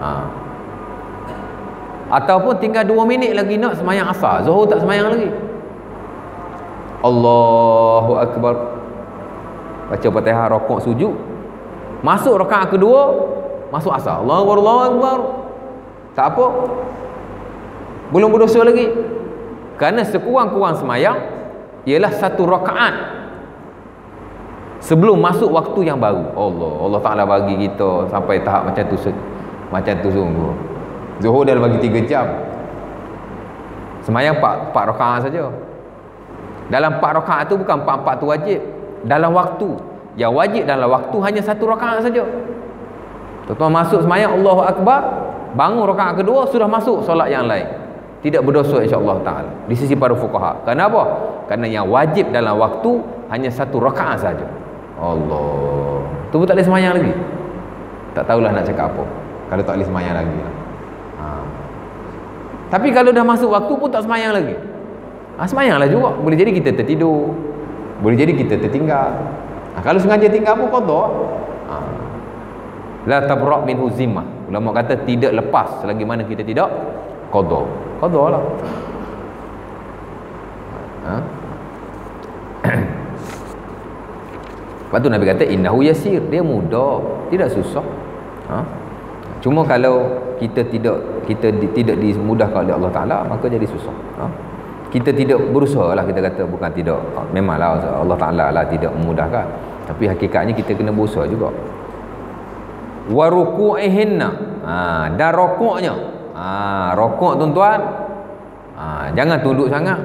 ha. Ataupun tinggal 2 minit lagi nak semayang asar. Zuhur tak semayang lagi. Allahu Akbar. Baca fatihah rokok sujud. Masuk rakaat kedua masuk asar. Allahu Akbar Allahu Akbar. Tak apa. Belum berdosa lagi. Kerana sekurang-kurang semayang ialah satu rakaat sebelum masuk waktu yang baru. Allah Allah Ta'ala bagi kita sampai tahap macam tu macam tu sungguh Zuhur dah bagi 3 jam semayang 4, 4 rakaat saja dalam 4 rakaat tu bukan 4-4 tu wajib dalam waktu yang wajib dalam waktu hanya satu rakaat saja tuan-tuan masuk semayang Allahu Akbar bangun rakaat kedua sudah masuk solat yang lain tidak berdosa insya-Allah taala di sisi para fuqaha. Kenapa? Karena yang wajib dalam waktu hanya satu rakaat saja. Allah. Tu pun tak boleh semayang lagi. Tak tahulah nak cakap apa. Kalau tak boleh semayang lagi. Ha. Tapi kalau dah masuk waktu pun tak semayang lagi. Ha, semayanglah juga. Boleh jadi kita tertidur. Boleh jadi kita tertinggal. Ha, kalau sengaja tinggal pun qada. Ha. La tabra' min huzimah. Ulama kata tidak lepas selagi mana kita tidak qada qada lah ha? Lepas tu Nabi kata innahu yasir dia mudah tidak susah ha? cuma kalau kita tidak kita di, tidak dimudahkan oleh Allah Ta'ala maka jadi susah. Ha? kita tidak berusaha lah kita kata bukan tidak. Ha, memanglah Allah Ta'ala lah tidak memudahkan. Tapi hakikatnya kita kena berusaha juga. Waruku'ihinna ha, dan rokoknya. Ha, rokok tuan-tuan. Ha, jangan tunduk sangat.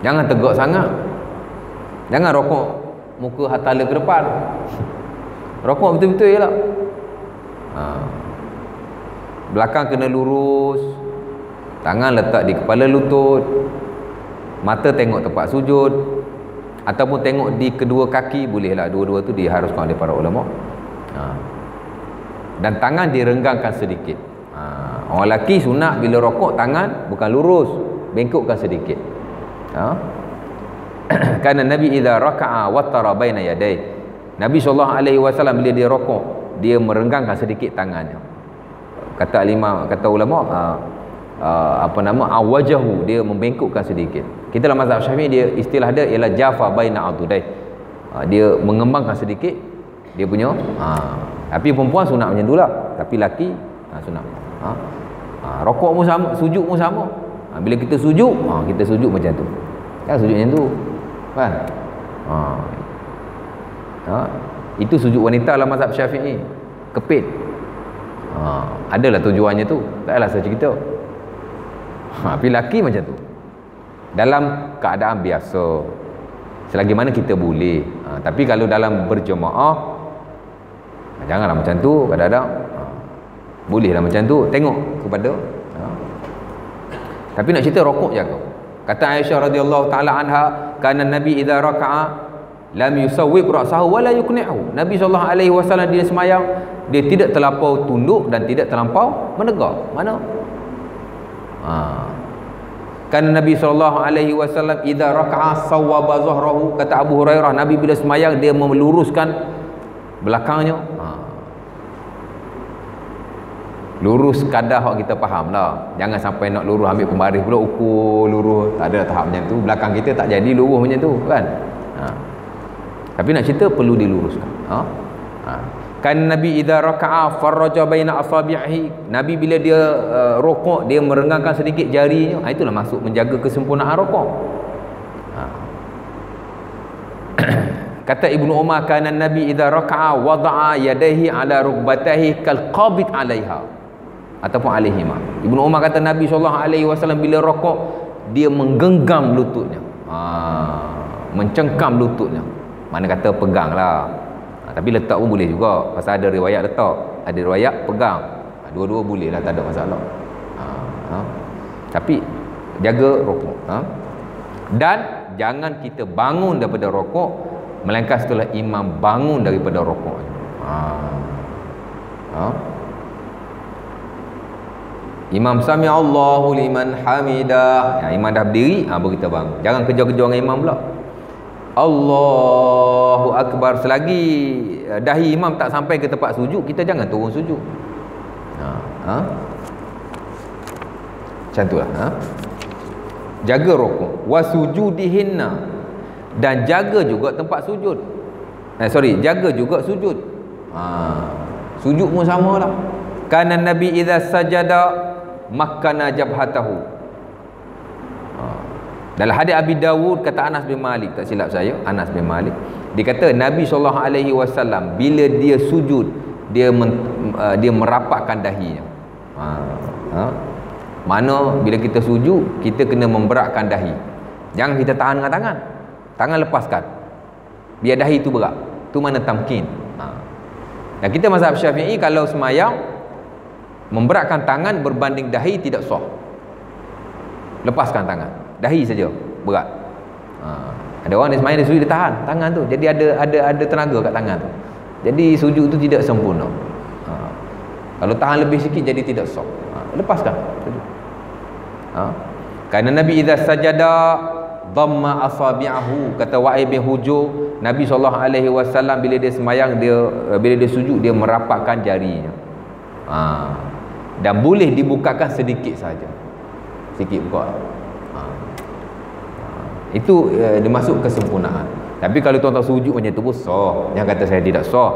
Jangan tegak sangat. Jangan rokok muka hatala ke depan. Rokok betul-betul je lah. Ha. Belakang kena lurus tangan letak di kepala lutut mata tengok tempat sujud ataupun tengok di kedua kaki bolehlah dua-dua tu diharuskan oleh para ulama ha. dan tangan direnggangkan sedikit ha. orang lelaki sunat bila rokok tangan bukan lurus bengkokkan sedikit ha. kerana Nabi idza raka'a wattara baina yadayhi Nabi SAW bila dia rokok dia merenggangkan sedikit tangannya kata lima kata ulama uh, uh, apa nama awajahu dia membengkokkan sedikit. Kita dalam mazhab syafi'i dia istilah dia ialah jafa baina adudai uh, dia mengembangkan sedikit dia punya uh, tapi perempuan sunat macam itulah tapi laki uh, sunat. Uh, uh, rokok pun sama sujud pun sama. Uh, bila kita sujud uh, kita sujud macam tu. Kan sujud macam tu? Kan? Uh, ha? itu sujud wanita dalam mazhab syafi'i. Kepit ha, adalah tujuannya tu. Taklah saya cerita. Ha, tapi laki macam tu. Dalam keadaan biasa selagi mana kita boleh. Ha, tapi kalau dalam berjemaah janganlah macam tu kadang-kadang. Ha, bolehlah macam tu. Tengok kepada ha. tapi nak cerita rokok jaga kata Aisyah radhiyallahu taala anha kana nabi idza raka'a lam yusawwib ra'sahu wala yukni'u Nabi sallallahu alaihi wasallam dia semayang dia tidak terlampau tunduk dan tidak terlampau menegak. Mana? Ha. Kan Nabi sallallahu alaihi wasallam idza raka'a sawwaba zahrahu kata Abu Hurairah Nabi bila semayang dia meluruskan belakangnya. Ha. lurus kadar hak kita faham lah. Jangan sampai nak lurus ambil pembaris pula ukur lurus. Tak ada tahap macam tu. Belakang kita tak jadi lurus macam tu kan? Ha. Tapi nak cerita perlu diluruskan. Ha? Ha. Kan Nabi idza raka'a farraja baina asabi'ihi. Nabi bila dia uh, rokok dia merenggangkan sedikit jarinya. Ha, itulah masuk menjaga kesempurnaan rokok. Ha. Kata Ibnu Umar kana Nabi idza raka'a wada'a yadayhi ala rukbatayhi kal qabid 'alaiha ataupun alaihima. Ibnu Umar kata Nabi wasallam bila rokok dia menggenggam lututnya. Ha. mencengkam lututnya mana kata pegang lah ha, tapi letak pun boleh juga pasal ada riwayat letak ada riwayat pegang ha, dua-dua boleh lah tak ada masalah ha, ha. tapi jaga rokok ha. dan jangan kita bangun daripada rokok melainkan setelah imam bangun daripada rokok ha. Ha. Imam sami Allahu liman hamidah. Ya, imam dah berdiri, ha, baru kita bangun. Jangan kejar-kejar dengan imam pula. Allahu Akbar. Selagi eh, dahi imam tak sampai ke tempat sujud kita jangan turun sujud. Ha, ha? macam tu lah ha? jaga rokok wasujudihinna dan jaga juga tempat sujud. Eh, sorry jaga juga sujud. Ha. sujud pun sama lah kanan Nabi idha sajada makkana jabhatahu dalam hadis Abi Dawud kata Anas bin Malik tak silap saya Anas bin Malik dia kata Nabi SAW bila dia sujud dia men, uh, dia merapatkan dahinya. Ha, ha? mana bila kita sujud kita kena memberatkan dahi. Jangan kita tahan dengan tangan. Tangan lepaskan. Biar dahi tu berat. Tu mana tamkin. Ha. dan kita mazhab syafi'i kalau semayang memberatkan tangan berbanding dahi tidak sah. Lepaskan tangan dahi saja berat ha. ada orang dia semayang dia sujud dia tahan tangan tu jadi ada ada ada tenaga kat tangan tu jadi sujud tu tidak sempurna ha. kalau tahan lebih sikit jadi tidak sah ha. lepaskan ha. kerana Nabi idza sajada dhamma asabi'ahu kata Wa'ib bin Hujur Nabi SAW bila dia semayang dia bila dia sujud dia merapatkan jarinya ha. dan boleh dibukakan sedikit saja sedikit buka itu uh, dia masuk kesempurnaan. Tapi kalau tuan-tuan sujud macam tu pun sah. Jangan kata saya tidak sah.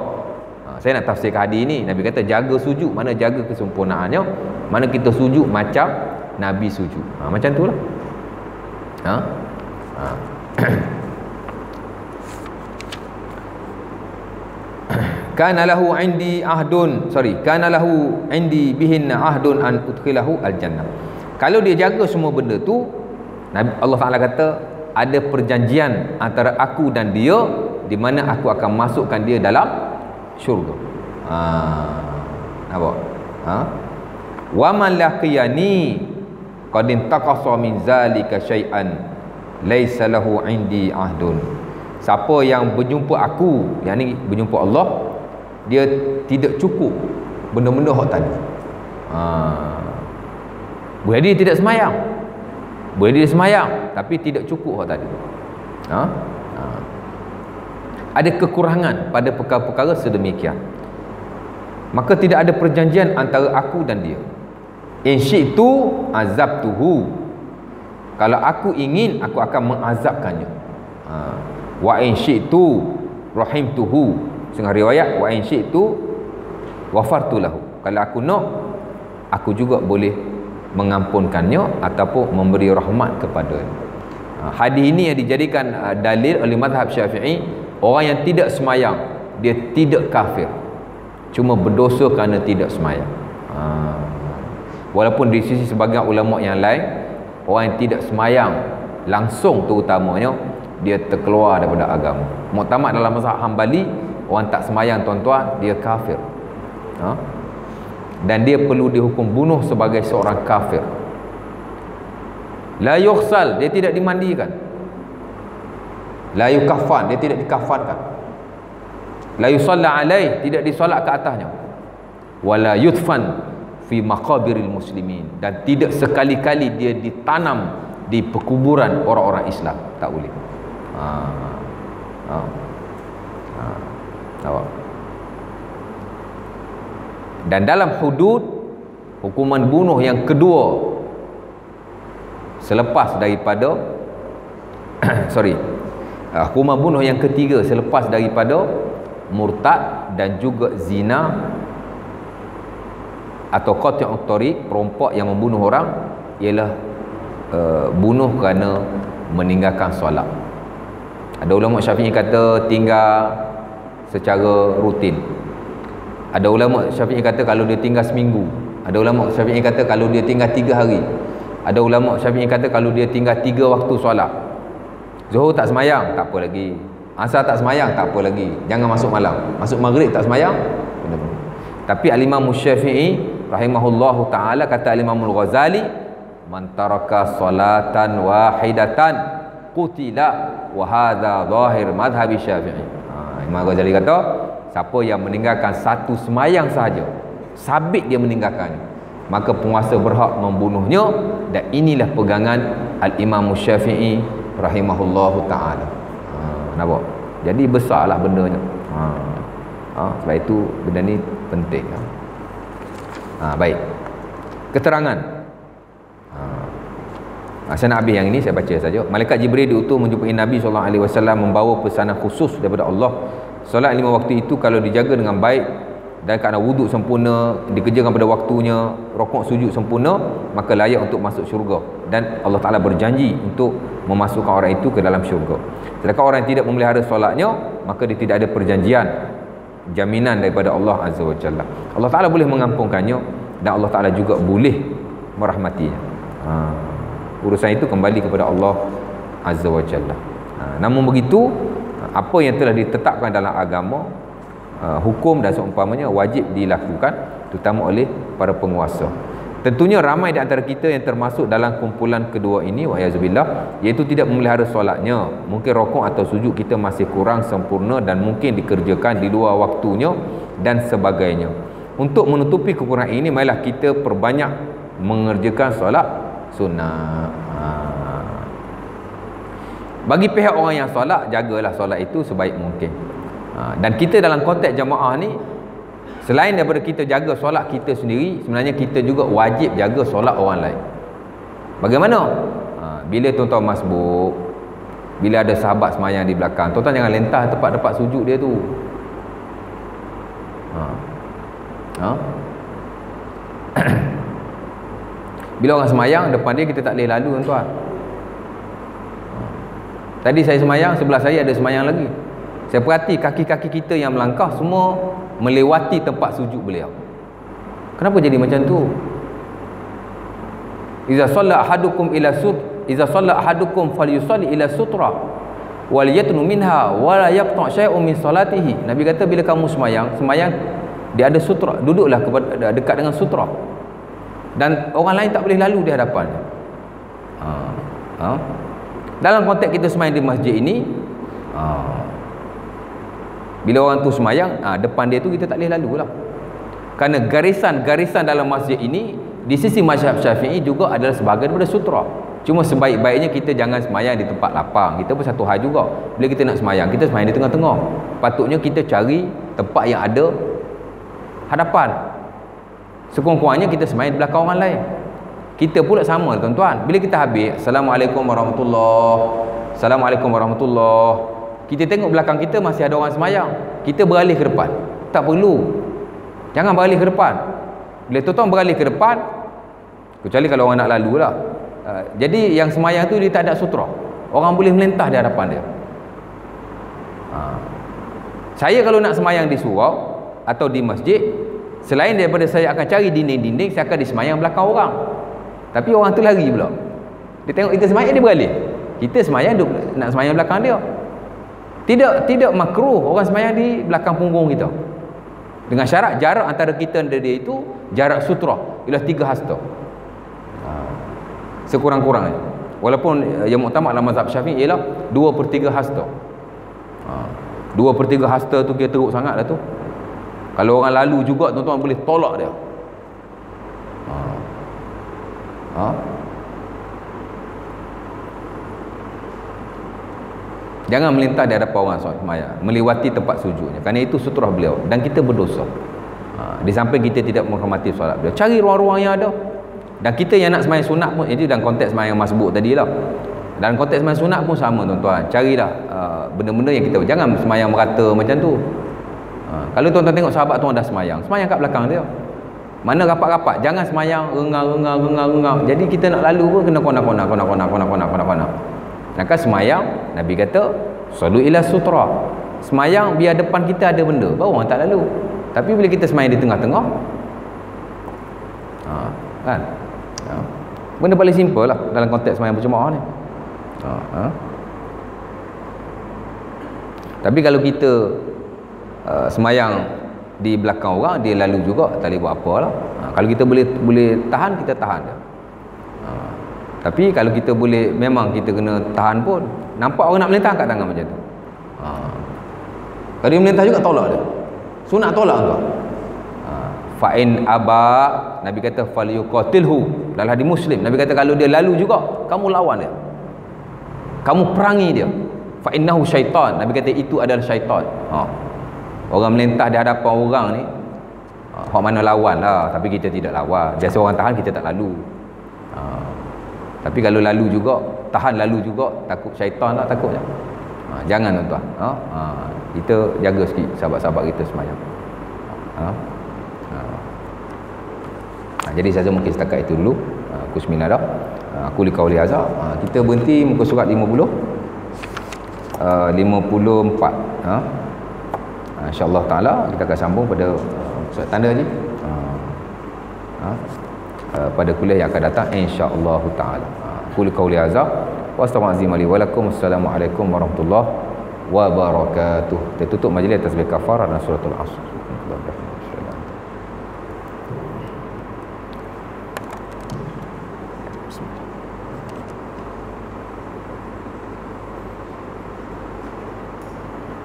Ha, saya nak tafsirkan hadis ni Nabi kata jaga sujud mana jaga kesempurnaannya mana kita sujud macam Nabi sujud. Ha, macam tu lah. Ha? Ha. kana lahu indi ahdun sorry kana lahu indi bihinna ahdun an udkhilahu aljannah. Kalau dia jaga semua benda tu Nabi Allah Taala kata ada perjanjian antara aku dan dia di mana aku akan masukkan dia dalam syurga. Ha. Nampak? Ha? Wa man laqiyani qad intaqasa min zalika syai'an laisa lahu indi ahdun. Siapa yang berjumpa aku, yang ni berjumpa Allah, dia tidak cukup benda-benda hak tadi. Ha. Boleh dia tidak semayang. Boleh dia semayang tapi tidak cukup hak tadi. Ha? ha? Ada kekurangan pada perkara-perkara sedemikian. Maka tidak ada perjanjian antara aku dan dia. In syi'tu azabtuhu. Kalau aku ingin aku akan mengazabkannya. Ha. Wa in syi'tu rahimtuhu. Setengah riwayat wa in syi'tu wafartu lahu. Kalau aku nak aku juga boleh mengampunkannya ataupun memberi rahmat kepada ha. Hadis ini yang dijadikan uh, dalil oleh mazhab syafi'i orang yang tidak semayang dia tidak kafir cuma berdosa kerana tidak semayang ha. walaupun di sisi sebagian ulama yang lain orang yang tidak semayang langsung terutamanya dia terkeluar daripada agama muktamad dalam mazhab hambali orang tak semayang tuan-tuan dia kafir ha? dan dia perlu dihukum bunuh sebagai seorang kafir la yukhsal dia tidak dimandikan. La yukafan dia tidak dikafankan la yusalla alaih tidak disolat ke atasnya. Wala yudfan fi maqabiril muslimin. Dan tidak sekali-kali dia ditanam di perkuburan orang-orang Islam. Tak boleh. Ha ha ha. Awak dan dalam hudud hukuman bunuh yang kedua selepas daripada sorry hukuman bunuh yang ketiga selepas daripada murtad dan juga zina atau qati' tariq perompak yang membunuh orang ialah uh, bunuh kerana meninggalkan solat. Ada ulama syafi'i kata tinggal secara rutin. Ada ulama syafi'i kata kalau dia tinggal seminggu. Ada ulama syafi'i kata kalau dia tinggal tiga hari ada ulama syafi'i kata kalau dia tinggal tiga waktu solat zuhur tak semayang tak apa lagi. Asar tak semayang tak apa lagi. Jangan masuk malam. Masuk maghrib tak semayang tapi al-imam syafi'i rahimahullahu ta'ala kata al-imam al-ghazali man taraka salatan wahidatan qutila wa hadha zahir madhhabi syafi'i. Ha, imam ghazali kata siapa yang meninggalkan satu semayang sahaja sabit dia meninggalkan maka penguasa berhak membunuhnya. Dan inilah pegangan al-imam syafi'i rahimahullahu ta'ala. Ha, nampak? Jadi besarlah bendanya. Ha. Ha, sebab itu benda ni penting ha. Ha, baik. Keterangan. Ha. Ha, saya nak habis yang ini saya baca saja. Malaikat Jibril diutus menjumpai Nabi SAW membawa pesanan khusus daripada Allah. Solat lima waktu itu kalau dijaga dengan baik dan kerana wuduk sempurna, dikerjakan pada waktunya, rokok sujud sempurna, maka layak untuk masuk syurga. Dan Allah Ta'ala berjanji untuk memasukkan orang itu ke dalam syurga. Sedangkan orang yang tidak memelihara solatnya, maka dia tidak ada perjanjian jaminan daripada Allah Azza wa Jalla. Allah Ta'ala boleh mengampunkannya dan Allah Ta'ala juga boleh merahmatinya. Ha. Urusan itu kembali kepada Allah Azza wa Jalla. Ha. Namun begitu, apa yang telah ditetapkan dalam agama uh, hukum dan seumpamanya wajib dilakukan terutama oleh para penguasa. Tentunya ramai di antara kita yang termasuk dalam kumpulan kedua ini wa'ayazubillah iaitu tidak memelihara solatnya. Mungkin rokok atau sujud kita masih kurang sempurna dan mungkin dikerjakan di luar waktunya dan sebagainya. Untuk menutupi kekurangan ini marilah kita perbanyak mengerjakan solat sunnah. Bagi pihak orang yang solat jagalah solat itu sebaik mungkin ha, dan kita dalam konteks jamaah ni selain daripada kita jaga solat kita sendiri sebenarnya kita juga wajib jaga solat orang lain bagaimana ha, bila tuan-tuan masbuk bila ada sahabat semayang di belakang tuan-tuan jangan lentah tempat-tempat sujud dia tu ha. Ha? bila orang semayang depan dia kita tak boleh lalu tuan-tuan Tadi saya semayang, sebelah saya ada semayang lagi. Saya perhati kaki-kaki kita yang melangkah semua melewati tempat sujud beliau. Kenapa jadi macam tu? Iza shalla ahadukum ila sut iza shalla ahadukum falyusalli ila sutra wal yatnu minha wa la yaqta' syai'un min salatihi. Nabi kata bila kamu semayang, semayang dia ada sutra duduklah dekat dengan sutra dan orang lain tak boleh lalu di hadapan ha. Ha. dalam konteks kita semayang di masjid ini ha. Bila orang tu semayang ha, depan dia tu kita tak boleh lalu lah kerana garisan-garisan dalam masjid ini di sisi masyarakat syafi'i juga adalah sebahagian daripada sutra. Cuma sebaik-baiknya kita jangan semayang di tempat lapang. Kita pun satu hal juga. Bila kita nak semayang kita semayang di tengah-tengah. Patutnya kita cari tempat yang ada hadapan. Sekurang-kurangnya kita semayang di belakang orang lain. Kita pula sama tuan-tuan. Bila kita habis Assalamualaikum warahmatullahi Assalamualaikum warahmatullahi kita tengok belakang kita masih ada orang semayang. Kita beralih ke depan. Tak perlu. Jangan beralih ke depan. Bila tuan-tuan beralih ke depan kecuali kalau orang nak lalu lah. Uh, jadi yang semayang tu dia tak ada sutra. Orang boleh melintah di hadapan dia. Uh. saya kalau nak semayang di surau atau di masjid selain daripada saya akan cari dinding-dinding saya akan disemayang belakang orang. Tapi orang tu lari pula. Dia tengok kita semayang dia beralih. Kita semayang duk, nak semayang belakang dia tidak tidak makruh orang semayang di belakang punggung kita dengan syarat jarak antara kita dan dia itu jarak sutra ialah tiga hasta ha. sekurang-kurangnya walaupun yang muktamad dalam mazhab syafi'i ialah dua per tiga hasta ha. dua per tiga hasta tu kira teruk sangat lah tu kalau orang lalu juga tuan-tuan boleh tolak dia ha. Ha? Jangan melintah di hadapan orang solat maya melewati tempat sujudnya. Kerana itu sutrah beliau. Dan kita berdosa. Ha. di samping kita tidak menghormati solat beliau. Cari ruang-ruang yang ada. Dan kita yang nak semayang sunat pun itu dalam konteks semayang masbuk tadi lah. Dalam konteks semayang sunat pun sama tuan-tuan. Carilah uh, benda-benda yang kita jangan semayang merata macam tu. Ha, kalau tuan-tuan tengok sahabat tuan dah semayang, semayang kat belakang dia. Mana rapat-rapat, jangan semayang rengang-rengang rengang-rengang. Jadi kita nak lalu pun kena kona-kona kona-kona kona-kona kona-kona. Maka semayang, Nabi kata, "Salu ila sutra." Semayang biar depan kita ada benda, baru orang tak lalu. Tapi bila kita semayang di tengah-tengah, ha, kan? Ha. Benda paling simple lah dalam konteks semayang berjemaah ni. Ha, ha. Tapi kalau kita Uh, semayang di belakang orang dia lalu juga tak boleh buat apa lah ha, kalau kita boleh boleh tahan kita tahan ha, tapi kalau kita boleh memang kita kena tahan pun nampak orang nak melintah kat tangan macam tu. Ha, kalau dia melintah juga tolak dia. Sunat tolak kau? Ha, fa'in aba Nabi kata falyuqatilhu. Dalam hadis muslim Nabi kata kalau dia lalu juga kamu lawan dia. Kamu perangi dia. Fa'innahu syaitan. Nabi kata itu adalah syaitan. Ha. Orang melintah di hadapan orang ni hak mana lawan lah. Tapi kita tidak lawan. Biasa orang tahan kita tak lalu. Ha. Tapi kalau lalu juga tahan lalu juga takut syaitan tak takut ha. jangan tuan-tuan ha. ha. kita jaga sikit sahabat-sahabat kita semayang ha. Ha. Ha. jadi saja mungkin setakat itu dulu ha. aku sembilan dah ha. aku likau lihaza ha. kita berhenti muka surat 50 uh, 54 ha uh, insyaallah taala kita akan sambung pada uh, tanda lagi uh, uh, uh, pada kuliah yang akan datang insyaallah taala. Qul uh, hadza wa astaghfirullahi wa lakum assalamualaikum warahmatullahi wabarakatuh. Kita tutup majlis tasbih kafarah dan suratul asr.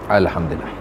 Alhamdulillah